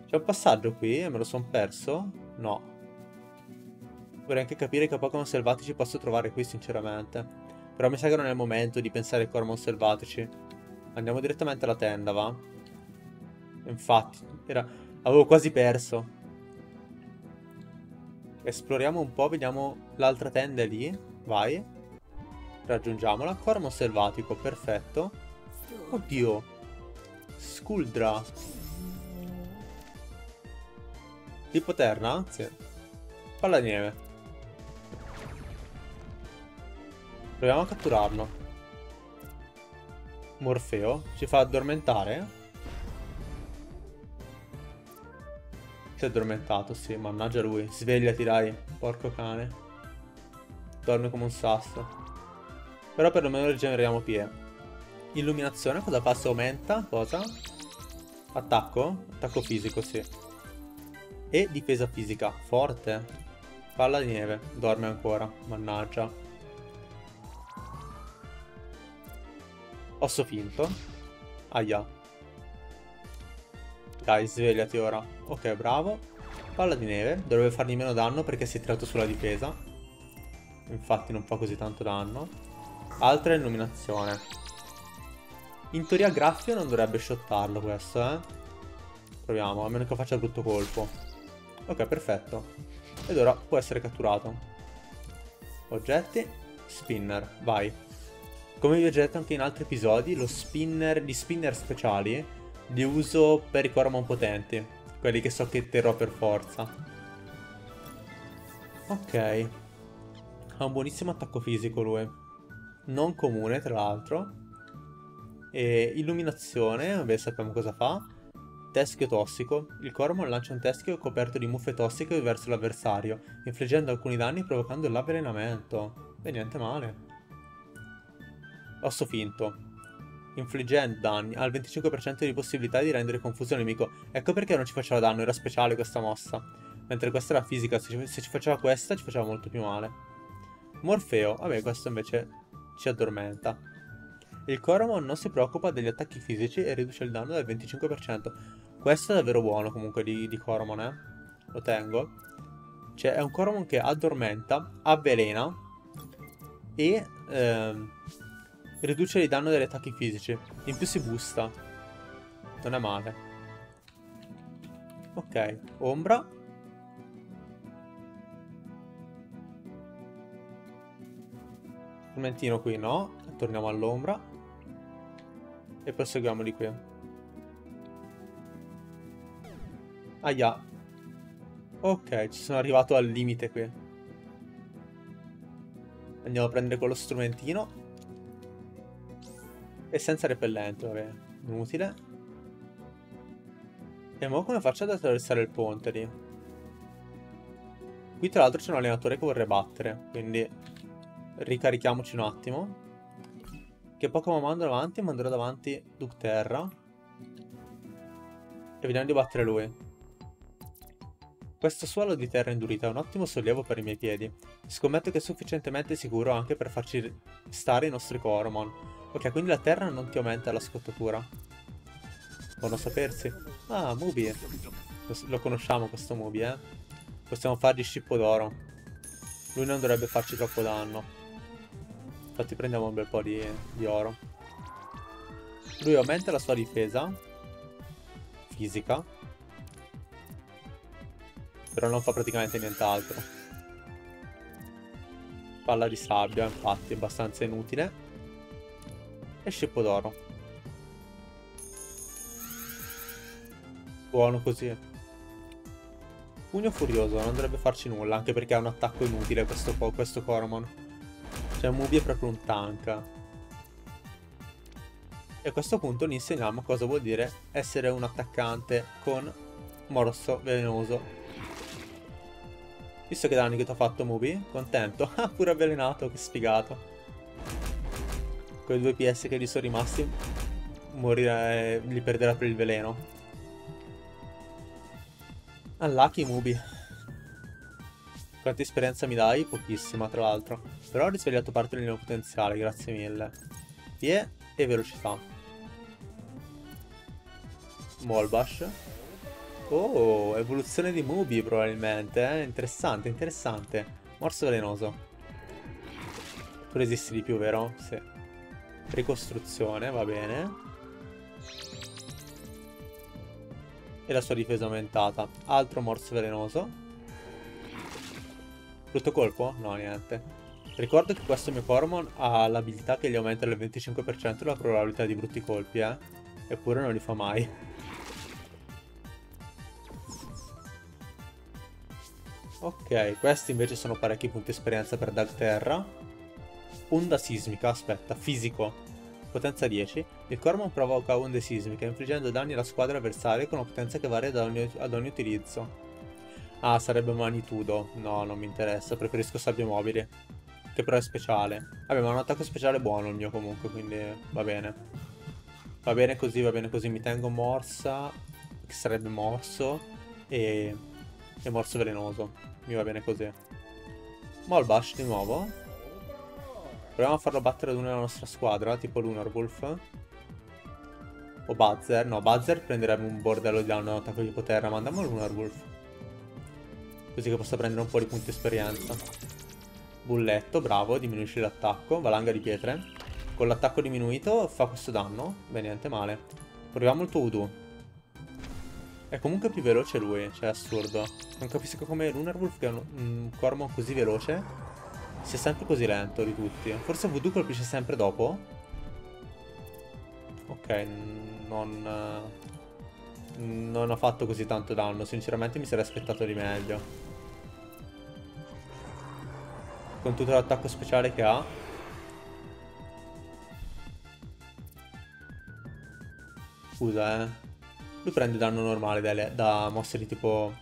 S1: C'è un passaggio qui e me lo sono perso? No. Vorrei anche capire che Pokémon selvatici posso trovare qui, sinceramente. Però mi sa che non è il momento di pensare ai Cormon selvatici. Andiamo direttamente alla tenda, va? Infatti, era... avevo quasi perso. Esploriamo un po', vediamo l'altra tenda lì. Vai. Raggiungiamola. Cormon selvatico, perfetto. Oddio. Skuldra. Tipo terra? Sì. Palla neve. Proviamo a catturarlo. Morfeo. Ci fa addormentare? Si è addormentato, sì. Mannaggia lui. Svegliati, dai. Porco cane. Dorme come un sasso. Però perlomeno rigeneriamo pie. Illuminazione, cosa fa se aumenta? Cosa? Attacco? Attacco fisico, sì. E difesa fisica, forte. Palla di neve, dorme ancora, mannaggia. Osso finto. Aia. Dai, svegliati ora. Ok, bravo. Palla di neve, dovrebbe fargli meno danno perché si è tirato sulla difesa. Infatti non fa così tanto danno. Altra illuminazione. In teoria Graffio non dovrebbe shottarlo questo, eh. Proviamo, a meno che faccia brutto colpo. Ok, perfetto. Ed ora può essere catturato. Oggetti, spinner, vai. Come vi ho già detto anche in altri episodi, lo spinner, gli spinner speciali li uso per i Coromon potenti. Quelli che so che terrò per forza. Ok. Ha un buonissimo attacco fisico lui. Non comune, tra l'altro. E illuminazione, vabbè sappiamo cosa fa. Teschio tossico. Il Cormon lancia un teschio coperto di muffe tossiche verso l'avversario, infliggendo alcuni danni e provocando l'avvelenamento. Beh, niente male. Osso finto. Infliggendo danni, ha il 25% di possibilità di rendere confuso il nemico. Ecco perché non ci faceva danno, era speciale questa mossa. Mentre questa era fisica, se ci, se ci faceva questa ci faceva molto più male. Morfeo, vabbè questo invece ci addormenta. Il Coromon non si preoccupa degli attacchi fisici e riduce il danno del 25%. Questo è davvero buono comunque di, di Coromon, eh. Lo tengo. Cioè è un Coromon che addormenta, avvelena e ehm, riduce il danno degli attacchi fisici. In più si boosta. Non è male. Ok, ombra. Strumentino qui no, torniamo all'ombra. E proseguiamo di qui. Aia. Ok, ci sono arrivato al limite qui. Andiamo a prendere quello strumentino. E senza repellente, vabbè. Inutile. E ora come faccio ad attraversare il ponte lì? Qui tra l'altro c'è un allenatore che vorrei battere, quindi ricarichiamoci un attimo. Che Pokémon mando davanti? Manderò davanti Ducterra. E vediamo di battere lui. Questo suolo di terra indurita è un ottimo sollievo per i miei piedi. Scommetto che è sufficientemente sicuro anche per farci stare i nostri Coromon. Ok, quindi la terra non ti aumenta la scottatura. Buono sapersi. Ah, Mubi. Lo, lo conosciamo questo Mubi, eh. Possiamo fargli scippo d'oro. Lui non dovrebbe farci troppo danno. Infatti prendiamo un bel po' di, di oro. Lui aumenta la sua difesa. Fisica. Però non fa praticamente nient'altro. Palla di sabbia, infatti, è abbastanza inutile. E scippo d'oro. Buono così. Pugno furioso, non dovrebbe farci nulla, anche perché ha un attacco inutile questo, questo Coromon. Cioè, Mubi è proprio un tank. E a questo punto gli insegniamo cosa vuol dire essere un attaccante con morso velenoso Visto che danni che ti ho fatto Mubi, contento. Ah, pure avvelenato, che sfigato. Quei due PS che gli sono rimasti, morire, li perderà per il veleno. Unlucky Mubi. Quanta esperienza mi dai? Pochissima, tra l'altro. Però ho risvegliato parte del mio potenziale, grazie mille. Pie e velocità. Molbash. Oh, evoluzione di Mubi probabilmente, eh? Interessante, interessante. Morso velenoso. Tu resisti di più, vero? Sì. Ricostruzione, va bene. E la sua difesa aumentata. Altro morso velenoso. Brutto colpo? No, niente. Ricordo che questo mio Cormon ha l'abilità che gli aumenta del 25% la probabilità di brutti colpi, eh. Eppure non li fa mai. Ok, questi invece sono parecchi punti esperienza per Dagterra. Onda sismica, aspetta, fisico. Potenza 10. Il Cormon provoca onde sismiche, infliggendo danni alla squadra avversaria con una potenza che varia ogni, ad ogni utilizzo. Ah, sarebbe magnitudo. No, non mi interessa, preferisco sabbie mobili. Che però è speciale. Vabbè, ma un attacco speciale buono il mio comunque, quindi va bene. Va bene così, va bene così. Mi tengo morsa, che sarebbe morso, e e morso velenoso. Mi va bene così. Molbash di nuovo. Proviamo a farlo battere ad una della nostra squadra, tipo Lunarwolf. O Buzzer. No, Buzzer prenderebbe un bordello di danno attacco di potere, ma andiamo a Lunarwolf. Così che possa prendere un po' di punti esperienza. Bulletto, bravo, diminuisce l'attacco. Valanga di pietre. Con l'attacco diminuito fa questo danno. Beh, niente male. Proviamo il tuo Voodoo. È comunque più veloce lui, cioè è assurdo. Non capisco come Lunarwolf, che è un, un Cormon così veloce, sia sempre così lento di tutti. Forse Voodoo colpisce sempre dopo? Ok, non... Non ha fatto così tanto danno, sinceramente mi sarei aspettato di meglio. Con tutto l'attacco speciale che ha. Scusa, eh. Lui prende danno normale da, da mosse di tipo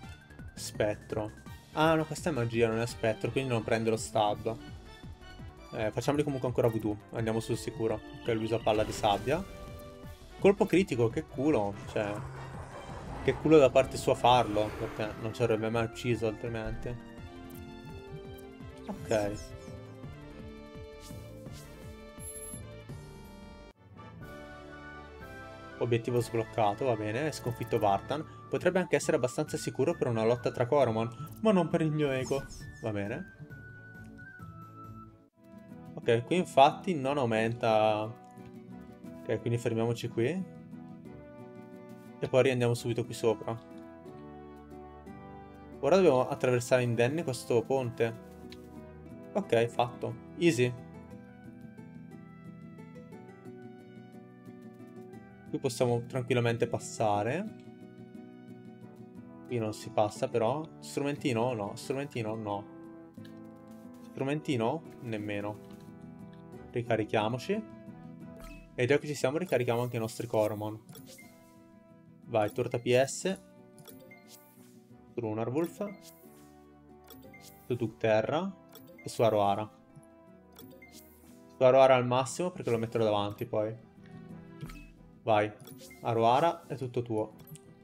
S1: spettro. Ah no, questa è magia, non è spettro, quindi non prende lo stab. Eh, facciamoli comunque ancora voodoo, andiamo sul sicuro. che lui usa palla di sabbia. Colpo critico, che culo, cioè... Che culo da parte sua farlo, perché non ci avrebbe mai ucciso altrimenti. Ok. Obiettivo sbloccato, va bene, sconfitto Vartan. Potrebbe anche essere abbastanza sicuro per una lotta tra Coromon, ma non per il mio ego. Va bene. Ok, qui infatti non aumenta... Ok, quindi fermiamoci qui. E poi riandiamo subito qui sopra. Ora dobbiamo attraversare indenne questo ponte. Ok, fatto. Easy. Qui possiamo tranquillamente passare. Qui non si passa però. Strumentino? No. Strumentino? No. Strumentino? Nemmeno. Ricarichiamoci. E già che ci siamo ricarichiamo anche i nostri Coromon. Vai, torta PS. Runarwolf. Tuduk Terra. E su Aroara. Su Aroara al massimo perché lo metterò davanti poi. Vai, Aruara è tutto tuo.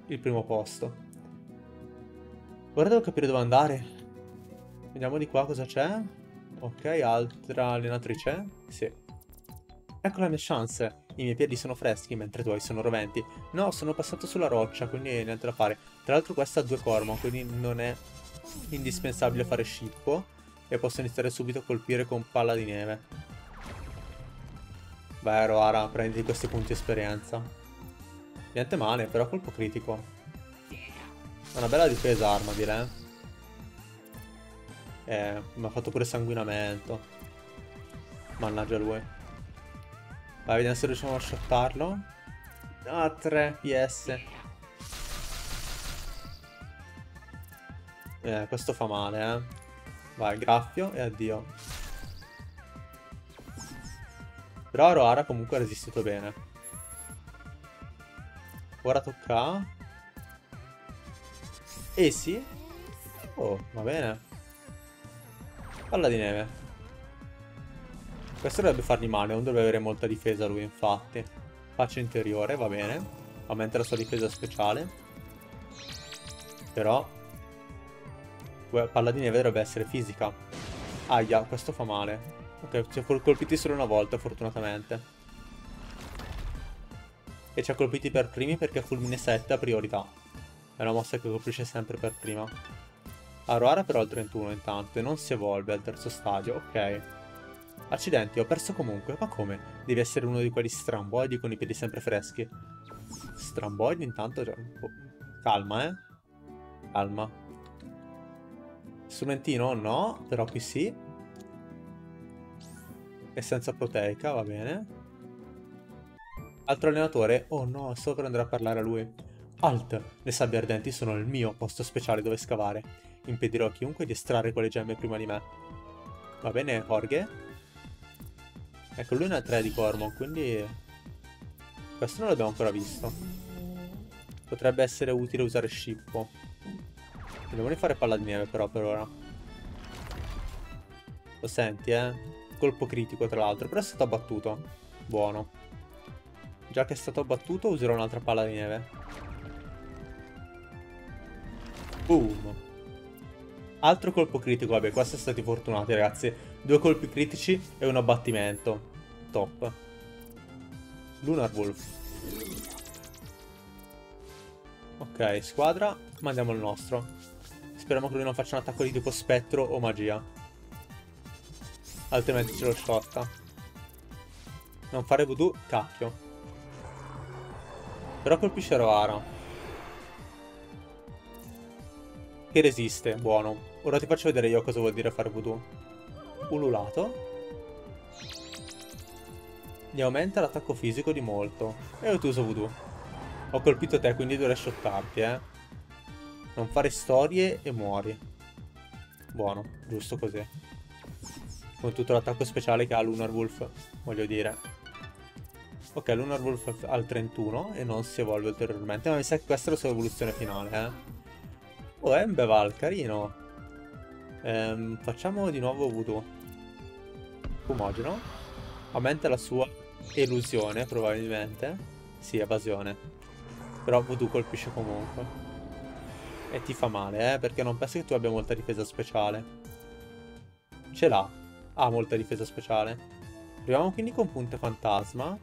S1: Il primo posto. Ora devo capire dove andare. Vediamo di qua cosa c'è. Ok, altra allenatrice. Sì. Ecco la mia chance. I miei piedi sono freschi mentre i tuoi sono roventi. No, sono passato sulla roccia, quindi niente da fare. Tra l'altro questa ha due cormo, quindi non è indispensabile fare scippo. E posso iniziare subito a colpire con palla di neve. Vai Roara, prendi questi punti esperienza. Niente male, però colpo critico. Una bella difesa arma, direi. Eh, mi ha fatto pure sanguinamento. Mannaggia lui. Vai, vediamo se riusciamo a shottarlo. Ah, 3 PS. Eh, questo fa male, eh. Vai, graffio e addio. Però Aroara comunque ha resistito bene. Ora tocca... Eh sì. Oh, va bene. Palla di neve. Questo dovrebbe fargli male, non dovrebbe avere molta difesa lui infatti. Faccia interiore, va bene. Aumenta la sua difesa speciale. Però... Palla di neve dovrebbe essere fisica. Aia, questo fa male. Ok, ci ha colpiti solo una volta, fortunatamente. E ci ha colpiti per primi perché fulmine 7 ha priorità. È una mossa che colpisce sempre per prima. Aroara però al 31 intanto e non si evolve al terzo stadio, ok. Accidenti, ho perso comunque, ma come? Devi essere uno di quelli stramboidi con i piedi sempre freschi. Stramboidi intanto... Oh, calma, eh. Calma. Strumentino no, però qui sì. E senza proteica, va bene. Altro allenatore? Oh no, sto per andare a parlare a lui. Alt, le sabbie ardenti sono il mio posto speciale dove scavare. Impedirò a chiunque di estrarre quelle gemme prima di me. Va bene, Jorge? Ecco, lui ne ha 3 di Cormon, quindi... Questo non l'abbiamo ancora visto. Potrebbe essere utile usare Scippo. Dobbiamo rifare palla di neve però per ora. Lo senti, eh? Colpo critico tra l'altro, però è stato abbattuto. Buono. Già che è stato abbattuto userò un'altra palla di neve. Boom. Altro colpo critico, vabbè, qua siamo stati fortunati ragazzi. Due colpi critici e un abbattimento. Top. Lunar Wolf. Ok, squadra, mandiamo il nostro. Speriamo che lui non faccia un attacco di tipo spettro o magia. Altrimenti ce lo shotta. Non fare voodoo, cacchio. Però colpisce Roara. Che resiste, buono. Ora ti faccio vedere io cosa vuol dire fare voodoo. Ululato. Gli aumenta l'attacco fisico di molto. E io ti uso voodoo. Ho colpito te, quindi dovrei shottarti, eh. Non fare storie e muori. Buono, giusto così. Con tutto l'attacco speciale che ha Lunar Wolf, voglio dire. Ok, Lunar Wolf al 31 e non si evolve ulteriormente, ma mi sa che questa è la sua evoluzione finale, eh. Oh, Embeval, carino. Ehm, facciamo di nuovo voodoo. Fumogeno. Aumenta la sua elusione, probabilmente. Sì, evasione. Però voodoo colpisce comunque. E ti fa male, eh, perché non penso che tu abbia molta difesa speciale. Ce l'ha. Ha molta difesa speciale. Arriviamo quindi con punte fantasma.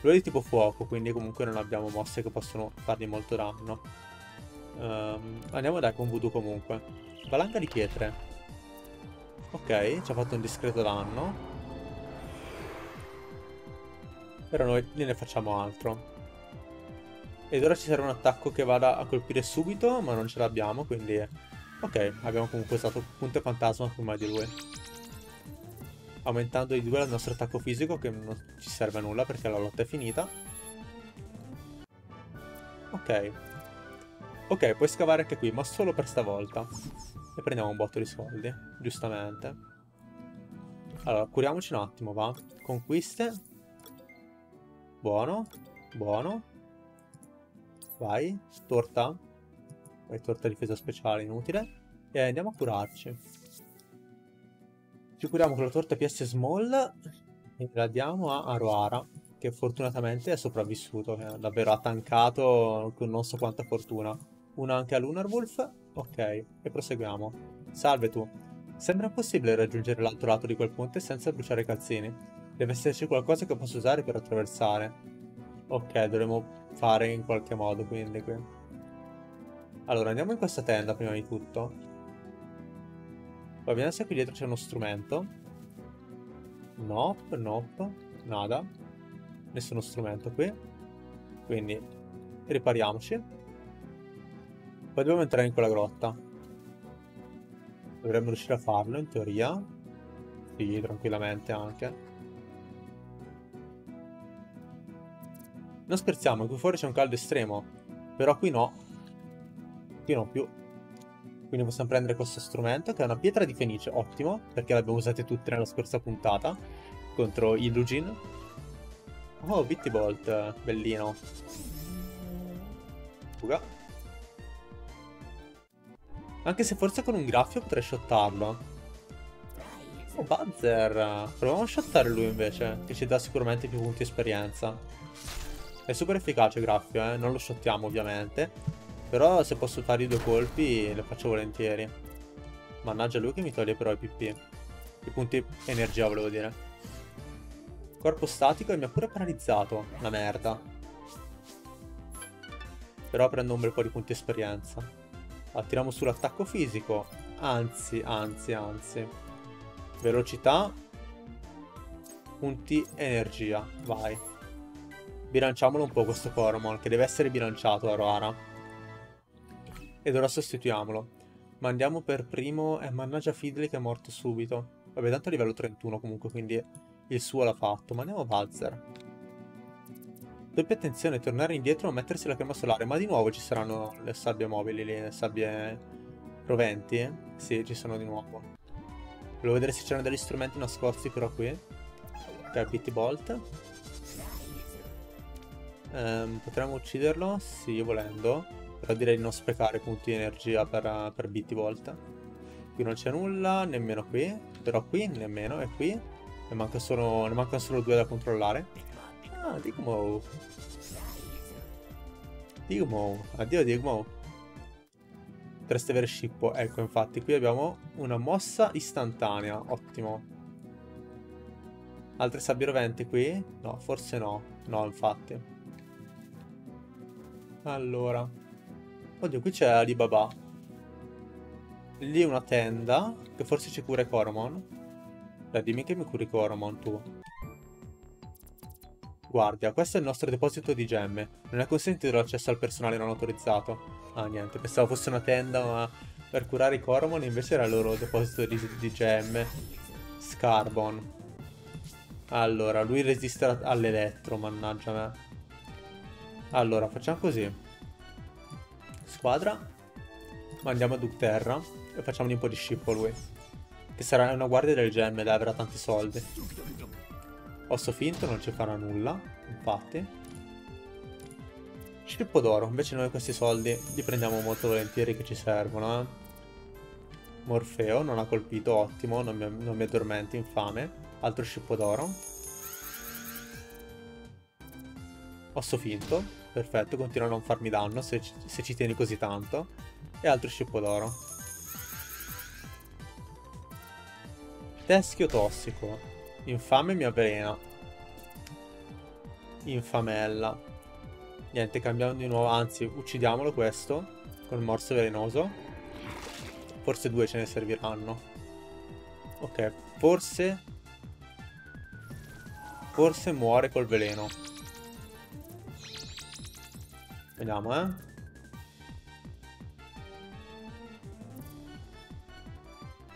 S1: Lui è di tipo fuoco, quindi comunque non abbiamo mosse che possono fargli molto danno. Um, andiamo dai con voodoo comunque. Valanga di pietre. Ok, ci ha fatto un discreto danno. Però noi ne facciamo altro. Ed ora ci sarà un attacco che vada a colpire subito, ma non ce l'abbiamo, quindi... Ok, abbiamo comunque usato punto fantasma prima di lui. Aumentando di due il nostro attacco fisico, che non ci serve a nulla perché la lotta è finita. Ok. Ok, puoi scavare anche qui, ma solo per stavolta. E prendiamo un botto di soldi, giustamente. Allora, curiamoci un attimo, va. Conquiste. Buono, buono. Vai, torta. Vai, torta difesa speciale, inutile. E andiamo a curarci. Ci curiamo con la torta PS Small e la diamo a Aroara, che fortunatamente è sopravvissuto. Che davvero ha tankato con non so quanta fortuna. Una anche a Lunar Wolf Ok, e proseguiamo. Salve tu. Sembra impossibile raggiungere l'altro lato di quel ponte senza bruciare i calzini. Deve esserci qualcosa che posso usare per attraversare. Ok, dovremmo fare in qualche modo quindi qui. Allora, andiamo in questa tenda prima di tutto. Va bene se qui dietro c'è uno strumento. Nope, nope, nada. Nessuno strumento qui. Quindi ripariamoci. Poi dobbiamo entrare in quella grotta. Dovremmo riuscire a farlo in teoria. Sì, tranquillamente anche. Non scherziamo, qui fuori c'è un caldo estremo. Però qui no. Qui non più. Quindi possiamo prendere questo strumento che è una pietra di fenice, ottimo, perché l'abbiamo usate tutte nella scorsa puntata contro Illugin. Oh, Bittibolt, bellino. Fuga. Anche se forse con un graffio potrei shottarlo. Oh, Buzzer. Proviamo a shottare lui invece, che ci dà sicuramente più punti esperienza. È super efficace Graffio, eh? non lo shottiamo ovviamente. Però se posso fare i due colpi le faccio volentieri. Mannaggia lui che mi toglie però i PP. I punti energia volevo dire. Corpo statico e mi ha pure paralizzato. Una merda. Però prendo un bel po' di punti esperienza. Attiriamo sull'attacco fisico. Anzi, anzi, anzi. Velocità. Punti energia. Vai. Bilanciamolo un po' questo Coromon, che deve essere bilanciato a Roara. Ed ora sostituiamolo. Mandiamo per primo... Eh, mannaggia Fidley che è morto subito. Vabbè, tanto a livello 31 comunque, quindi il suo l'ha fatto. Mandiamo Valzer. Doppia attenzione, tornare indietro o mettersi la crema solare. Ma di nuovo ci saranno le sabbie mobili le sabbie roventi? Eh? Sì, ci sono di nuovo. Volevo vedere se c'erano degli strumenti nascosti però qui. Ok, Bitty Bolt. Um, potremmo ucciderlo? Sì, volendo. Però direi di non sprecare punti di energia per, per Bitty Volt. Qui non c'è nulla, nemmeno qui. Però qui nemmeno, e qui. Ne, manca solo, ne mancano solo due da controllare. Ah, Digmo. Digmo. Addio Digmo. Potreste avere Scippo. Ecco, infatti, qui abbiamo una mossa istantanea. Ottimo. Altre sabbie roventi qui? No, forse no. No, infatti. Allora. Oddio, qui c'è Alibaba. Lì una tenda, che forse ci cura Coromon. Dai, dimmi che mi curi Coromon, tu. Guardia, questo è il nostro deposito di gemme. Non è consentito l'accesso al personale non autorizzato. Ah, niente, pensavo fosse una tenda, ma per curare i Coromon invece era il loro deposito di, di gemme. Scarbon. Allora, lui resiste all'elettro, mannaggia me. Allora, facciamo così. Squadra. Mandiamo a Ducterra e facciamogli un po' di scippo lui. Che sarà una guardia delle gemme, dai, avrà tanti soldi. Osso finto non ci farà nulla, infatti. Scippo d'oro, invece noi questi soldi li prendiamo molto volentieri che ci servono, eh. Morfeo non ha colpito, ottimo, non mi, non mi addormenti, infame. Altro scippo d'oro. Osso finto. Perfetto, continua a non farmi danno se, se ci tieni così tanto. E altro scippo d'oro. Teschio tossico. Infame mi avvelena. Infamella. Niente, cambiamo di nuovo. Anzi, uccidiamolo questo. Con il morso velenoso. Forse due ce ne serviranno. Ok, forse... Forse muore col veleno. Vediamo, eh.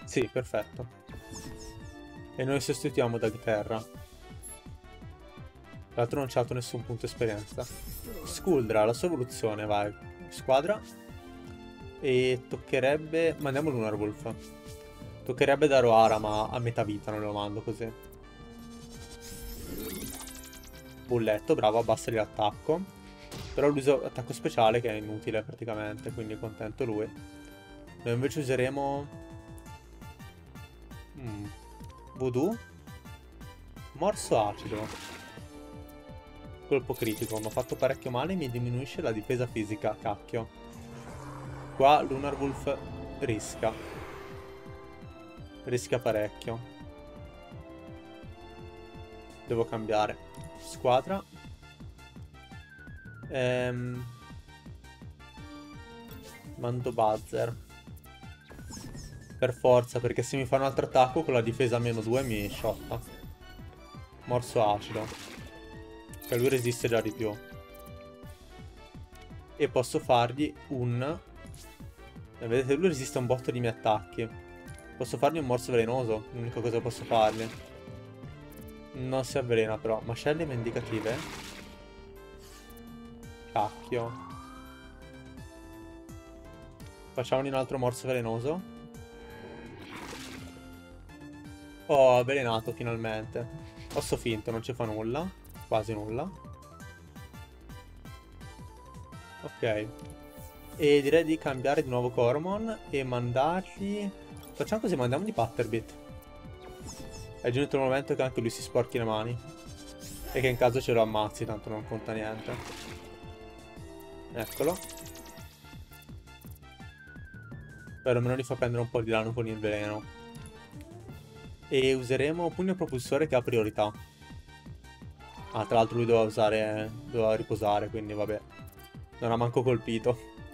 S1: Sì, perfetto. E noi sostituiamo Dagterra. Tra l'altro non ci ha dato nessun punto esperienza. Skuldra, la sua evoluzione, vai. Squadra. E toccherebbe... Mandiamo Lunar Wolf. Toccherebbe da Roara, ma a metà vita non lo mando così. Bulletto, bravo, abbassa l'attacco. Però l'uso attacco speciale che è inutile praticamente, quindi è contento lui. Noi invece useremo... Mm. Voodoo. Morso acido. Colpo critico, mi ha fatto parecchio male e mi diminuisce la difesa fisica, cacchio. Qua Lunar Wolf risca. Rischia parecchio. Devo cambiare. Squadra. Ehm... Mando buzzer. Per forza, perché se mi fa un altro attacco con la difesa a meno 2 mi sciotta. Morso acido. Che lui resiste già di più. E posso fargli un... E vedete, lui resiste un botto di miei attacchi. Posso fargli un morso velenoso, l'unica cosa che posso fargli. Non si avvelena però. Mascelle vendicative? Cacchio. Facciamogli un altro morso velenoso. Oh, avvelenato finalmente. Osso finto, non ci fa nulla. Quasi nulla. Ok. E direi di cambiare di nuovo Cormon e mandargli... Facciamo così, mandiamo di Patterbit. È giunto il momento che anche lui si sporchi le mani. E che in caso ce lo ammazzi, tanto non conta niente. Eccolo. Per almeno gli fa prendere un po' di danno con il veleno. E useremo pugno propulsore che ha priorità. Ah, tra l'altro lui doveva usare... doveva riposare, quindi vabbè. Non ha manco colpito.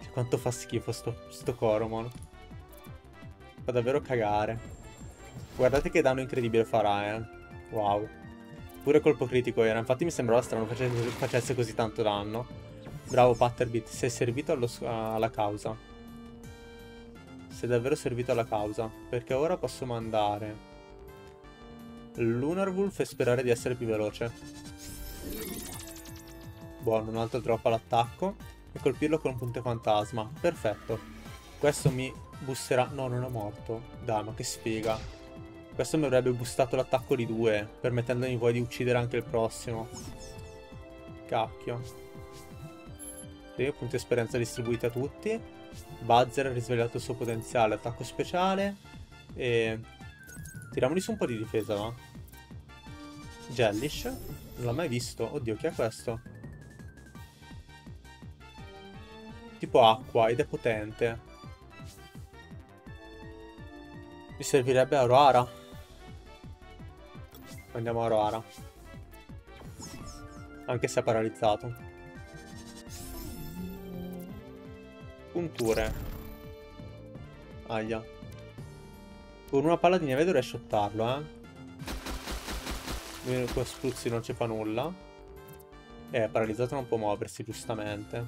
S1: Cioè, quanto fa schifo sto, sto Coromon. Fa davvero cagare. Guardate che danno incredibile farà, eh. Wow. Pure colpo critico era. Infatti mi sembrava strano facesse, così tanto danno. Bravo Patterbit, sei servito allo, alla causa. Sei davvero servito alla causa. Perché ora posso mandare... Lunarwolf e sperare di essere più veloce. Buono, un altro drop all'attacco. E colpirlo con un punto fantasma. Perfetto. Questo mi boosterà... No, non è morto. Dai, ma che sfiga. Questo mi avrebbe boostato l'attacco di due, permettendomi poi di uccidere anche il prossimo. Cacchio. Sì, punti esperienza distribuiti a tutti. Buzzer ha risvegliato il suo potenziale, attacco speciale. E... Tiriamoli su un po' di difesa, va? Jellish. Non l'ho mai visto. Oddio, chi è questo? Tipo acqua ed è potente. Mi servirebbe Aurora. Andiamo a Aurora. Anche se è paralizzato. Punture. Aia. Con una palla di neve dovrei shottarlo, eh. Con spruzzi non ci fa nulla. Eh, paralizzato non può muoversi, giustamente.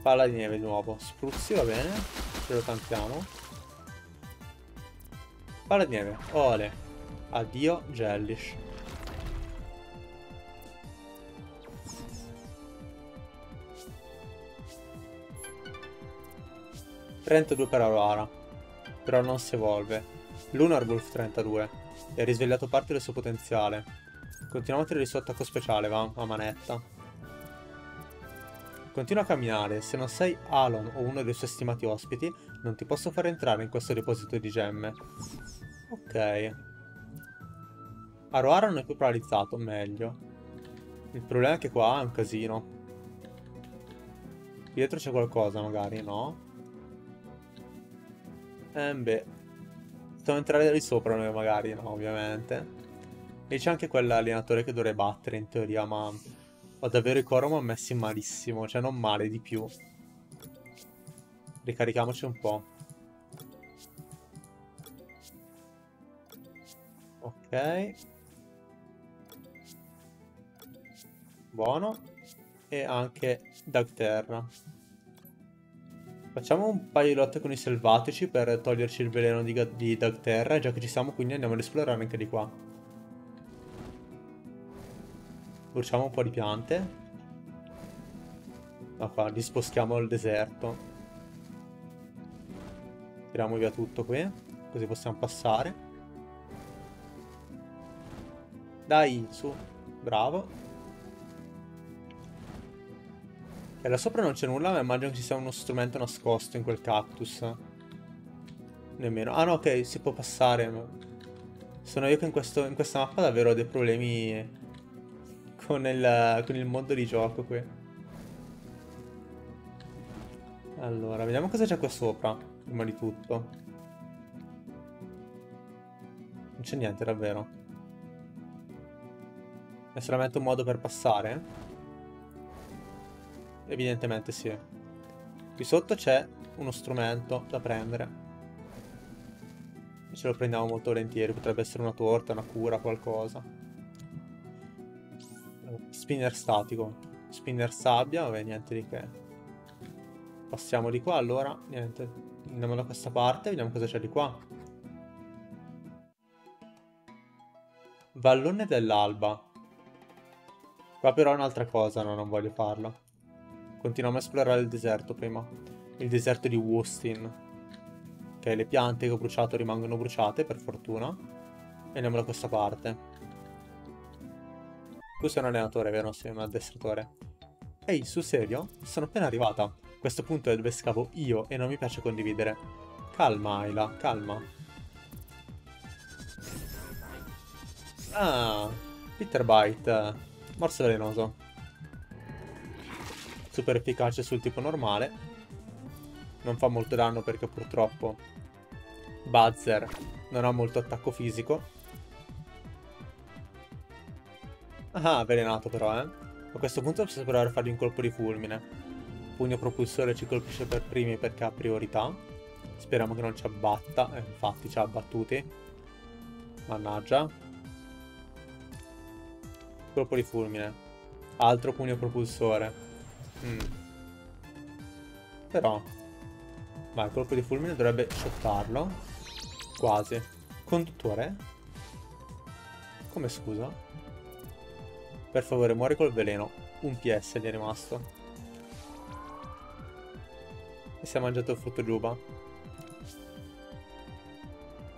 S1: Palla di neve di nuovo. Spruzzi, va bene. Ce lo tantiamo. Palla di neve. Ole. Addio, Jellish. Trentadue per Aurora. Però non si evolve. Lunar Wolf 32. E ha risvegliato parte del suo potenziale. Continuiamo a tirare il suo attacco speciale, va? A manetta. Continua a camminare. Se non sei Alon o uno dei suoi stimati ospiti, non ti posso fare entrare in questo deposito di gemme. Ok. Aroara non è più paralizzato, meglio. Il problema è che qua è un casino. Dietro c'è qualcosa, magari, no? Eh, beh. Dobbiamo entrare lì sopra noi, magari, no, ovviamente. E c'è anche quell'allenatore che dovrei battere, in teoria, ma... Ho davvero i Coromon messi malissimo, cioè non male, di più. Ricarichiamoci un po'. Ok. Buono. E anche Dagterra. Facciamo un paio di lotte con i selvatici per toglierci il veleno di, di Dagterra. Già che ci siamo, quindi andiamo ad esplorare anche di qua. Bruciamo un po' di piante. Ma qua, dispostiamo il deserto. Tiriamo via tutto qui. Così possiamo passare. Dai, su. Bravo. E là sopra non c'è nulla, ma immagino che ci sia uno strumento nascosto in quel cactus. Nemmeno. Ah no, ok, si può passare. Ma... Sono io che in, questo, in questa mappa davvero ho dei problemi con il, con il mondo di gioco qui. Allora, vediamo cosa c'è qua sopra, prima di tutto. Non c'è niente davvero. È solamente un modo per passare? Evidentemente sì. Qui sotto c'è uno strumento da prendere. Ce lo prendiamo molto volentieri, potrebbe essere una torta, una cura, qualcosa. Spinner statico. Spinner sabbia, vabbè, niente di che. Passiamo di qua, allora, niente. Andiamo da questa parte, vediamo cosa c'è di qua. Vallone dell'alba. Qua però è un'altra cosa, no, non voglio farla. Continuiamo a esplorare il deserto prima. Il deserto di Wustin. Ok, le piante che ho bruciato rimangono bruciate, per fortuna. E andiamo da questa parte. Tu sei un allenatore, vero? Sei un addestratore. Ehi, sul serio? Sono appena arrivata. Questo punto è dove scavo io e non mi piace condividere. Calma, Ayla, calma. Ah, Peter Bite. Morso velenoso super efficace sul tipo normale. Non fa molto danno perché purtroppo Buzzer non ha molto attacco fisico. Ah, avvelenato però, eh. A questo punto posso provare a fargli un colpo di fulmine. Pugno propulsore ci colpisce per primi perché ha priorità. Speriamo che non ci abbatta. Eh, infatti ci ha abbattuti. Mannaggia. Colpo di fulmine. Altro pugno propulsore. Mm. Però... Vai, colpo di fulmine dovrebbe shottarlo. Quasi. Conduttore? Come scusa? Per favore, muori col veleno. Un PS gli è rimasto. E si è mangiato il frutto giuba.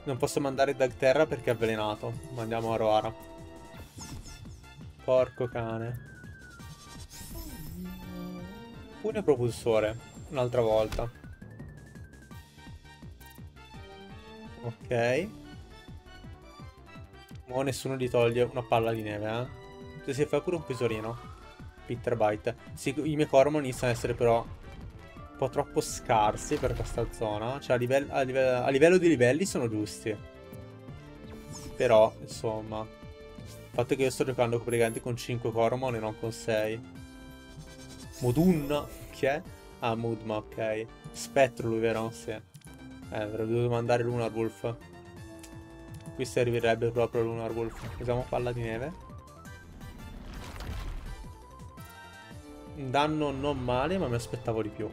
S1: Non posso mandare Dagterra perché è avvelenato. Mandiamo a Roara. Porco cane. Pugno propulsore, un'altra volta. Ok. Mo nessuno gli toglie una palla di neve, eh. Si fa pure un pesorino. Peter Bite. Sì, i miei Cormon iniziano ad essere però un po' troppo scarsi per questa zona. Cioè a, livello, a, livello, a livello di livelli sono giusti. Però, insomma... Il fatto che io sto giocando praticamente con 5 Cormon e non con 6 Modun, chi è? Ah, Mudma, ok. Spettro lui, vero? Sì. Eh, avrebbe dovuto mandare Lunar Wolf. Qui servirebbe proprio Lunar Wolf. Usiamo palla di neve. Un danno non male, ma mi aspettavo di più.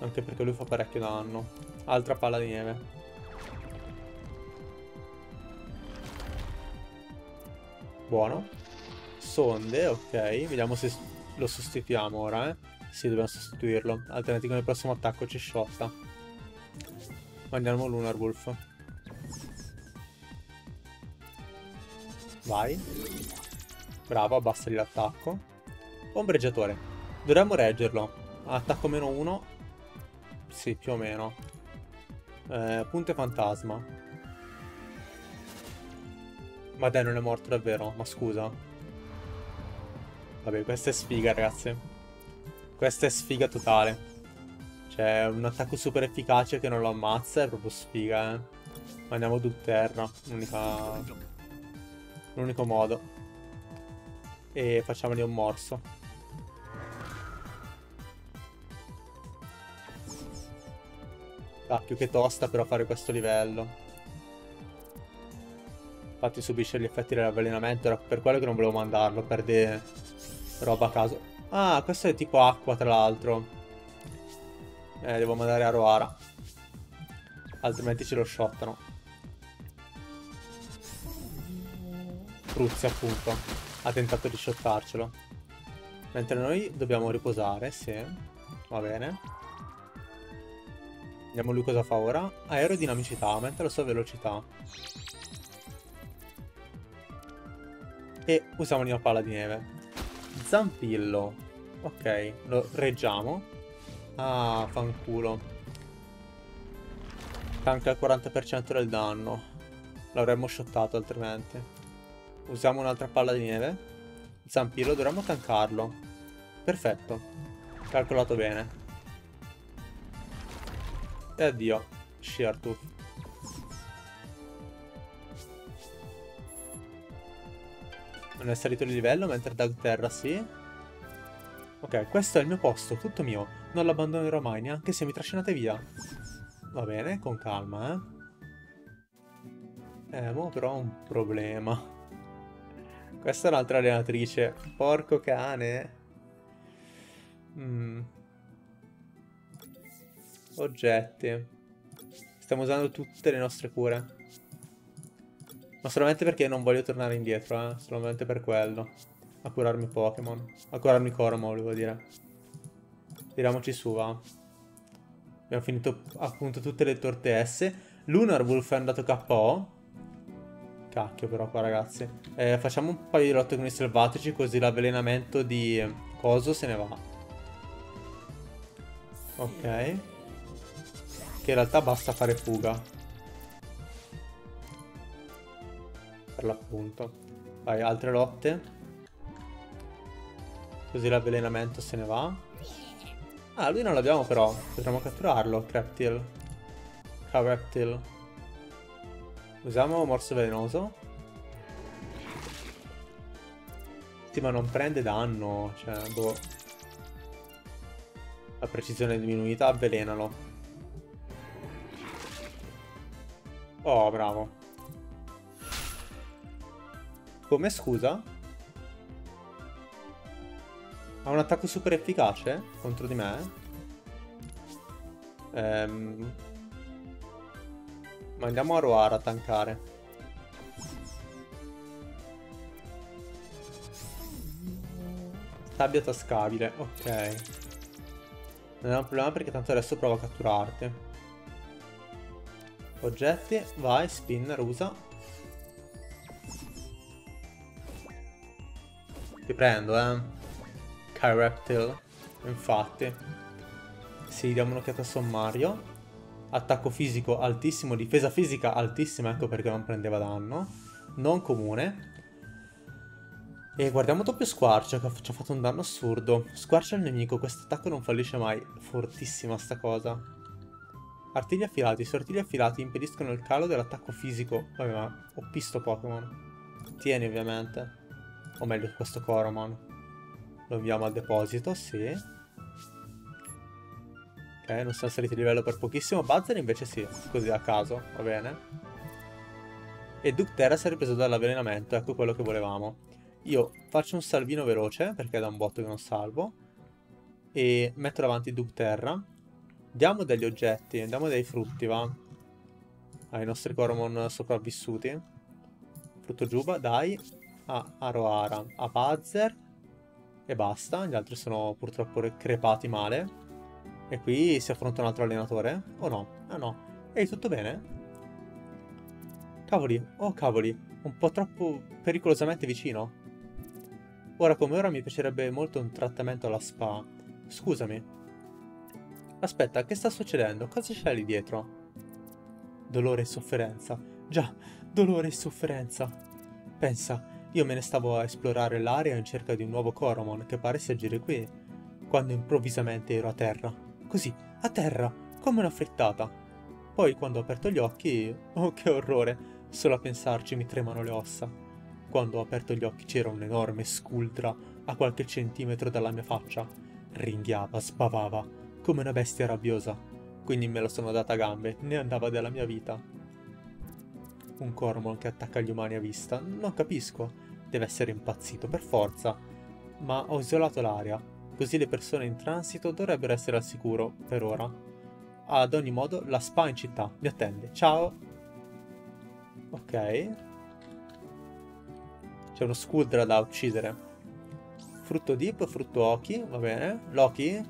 S1: Anche perché lui fa parecchio danno. Altra palla di neve. Buono. Sonde, ok. Vediamo se lo sostituiamo ora, eh? Sì, dobbiamo sostituirlo. Altrimenti con il prossimo attacco ci shotta. Mandiamo Lunar Wolf. Vai. Bravo, abbassagli l'attacco. Ombreggiatore. Dovremmo reggerlo. Attacco meno uno. Sì, più o meno. Eh, punte fantasma. Ma dai, non è morto davvero. Ma scusa. Vabbè, questa è sfiga, ragazzi. Questa è sfiga totale. Cioè, un attacco super efficace che non lo ammazza è proprio sfiga, eh. Andiamo giù terra. L'unico modo. E facciamogli un morso. Più che tosta però fare questo livello. Infatti subisce gli effetti dell'avvelenamento, era per quello che non volevo mandarlo, perde roba a caso. Ah, questo è tipo acqua, tra l'altro. Eh, devo mandare a Roara. Altrimenti ce lo shottano. Fruzzi, appunto. Ha tentato di shottarcelo. Mentre noi dobbiamo riposare, sì. Va bene. Vediamo lui cosa fa ora. Aerodinamicità, aumenta la sua velocità. E usiamo una palla di neve. Zampillo. Ok, lo reggiamo. Ah, fanculo. Tanca il 40% del danno. L'avremmo shottato altrimenti. Usiamo un'altra palla di neve. Zampillo, dovremmo tankarlo. Perfetto. Calcolato bene. E addio. Sheartooth. Non è salito di livello, mentre Doug Terra sì. Ok, questo è il mio posto, tutto mio. Non l'abbandonerò mai, neanche se mi trascinate via. Va bene, con calma, eh. Eh, mo però ho un problema. Questa è un'altra allenatrice. Porco cane. Mm. Oggetti. Stiamo usando tutte le nostre cure. Ma solamente perché non voglio tornare indietro, eh. Solamente per quello. A curarmi Pokémon. A curarmi Cormo, volevo dire. Tiriamoci su, va. Abbiamo finito appunto tutte le torte S. Lunar Wolf è andato KO. Cacchio però qua ragazzi. Eh, facciamo un paio di lotte con i selvatici così l'avvelenamento di Coso se ne va. Ok. Che in realtà basta fare fuga. Per l'appunto. Vai, altre lotte. Così l'avvelenamento se ne va. Ah, lui non l'abbiamo però. Potremmo catturarlo, Creptil. Creptil. Usiamo morso velenoso. Sì, ma non prende danno. Cioè, boh. La precisione è diminuita, avvelenalo. Oh, bravo. Come scusa? Ha un attacco super efficace contro di me? Ehm... Ma andiamo a Roar a tankare. Sabbia tascabile, ok. Non è un problema perché tanto adesso provo a catturarti. Oggetti, vai, spinner, usa. Ti prendo, eh. Chiraptil, infatti. Sì, diamo un'occhiata a sommario. Attacco fisico altissimo, difesa fisica altissima, ecco perché non prendeva danno. Non comune. E guardiamo doppio squarcio che ci ha fatto un danno assurdo. Squarcia il nemico, questo attacco non fallisce mai. Fortissima sta cosa. Artigli affilati. Su artigli affilati impediscono il calo dell'attacco fisico. Vabbè, ma ho pisto Pokémon. Tieni, ovviamente. O meglio, questo Coromon. Lo inviamo al deposito, sì. Ok, non siamo saliti di livello per pochissimo. Buzzer invece sì, così a caso, va bene. E Ducterra si è ripreso dall'avvelenamento, ecco quello che volevamo. Io faccio un salvino veloce, perché è da un botto che non salvo. E metto davanti Ducterra. Diamo degli oggetti, diamo dei frutti, va. Ai nostri Coromon sopravvissuti. Frutto Giuba, dai. A Aroara, a Buzzer e basta, gli altri sono purtroppo crepati male. E qui si affronta un altro allenatore? O no? Ah no. Ehi, tutto bene? Cavoli, oh cavoli, un po' troppo pericolosamente vicino. Ora come ora mi piacerebbe molto un trattamento alla spa. Scusami. Aspetta, che sta succedendo? Cosa c'è lì dietro? Dolore e sofferenza. Già, dolore e sofferenza. Pensa, io me ne stavo a esplorare l'area in cerca di un nuovo Coromon che pare sia agire qui, quando improvvisamente ero a terra. Così, a terra, come una frittata. Poi quando ho aperto gli occhi, oh che orrore, solo a pensarci mi tremano le ossa. Quando ho aperto gli occhi c'era un'enorme scultra a qualche centimetro dalla mia faccia. Ringhiava, sbavava, come una bestia rabbiosa. Quindi me lo sono data a gambe, ne andava della mia vita. Un Coromon che attacca gli umani a vista? Non capisco deve essere impazzito per forza, ma ho isolato l'area, così le persone in transito dovrebbero essere al sicuro, per ora. Ad ogni modo, la spa in città mi attende. Ciao! Ok. C'è uno Skuldra da uccidere. Frutto Deep, frutto Oki, va bene. Loki?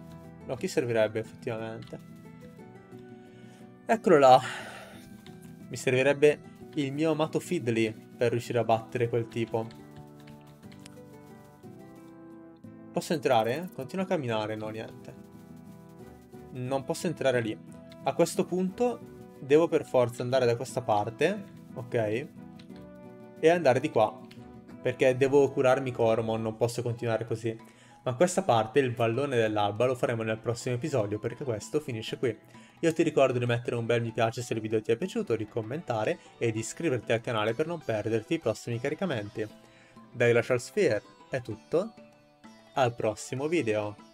S1: Loki servirebbe effettivamente. Eccolo là. Mi servirebbe il mio amato Fiddly per riuscire a battere quel tipo. Posso entrare? Continua a camminare, no niente. Non posso entrare lì. A questo punto devo per forza andare da questa parte, ok? E andare di qua. Perché devo curarmi Coromon, non posso continuare così. Ma questa parte, il vallone dell'alba, lo faremo nel prossimo episodio perché questo finisce qui. Io ti ricordo di mettere un bel mi piace se il video ti è piaciuto, di commentare e di iscriverti al canale per non perderti i prossimi caricamenti. Dai Glacial Sphere è tutto, al prossimo video!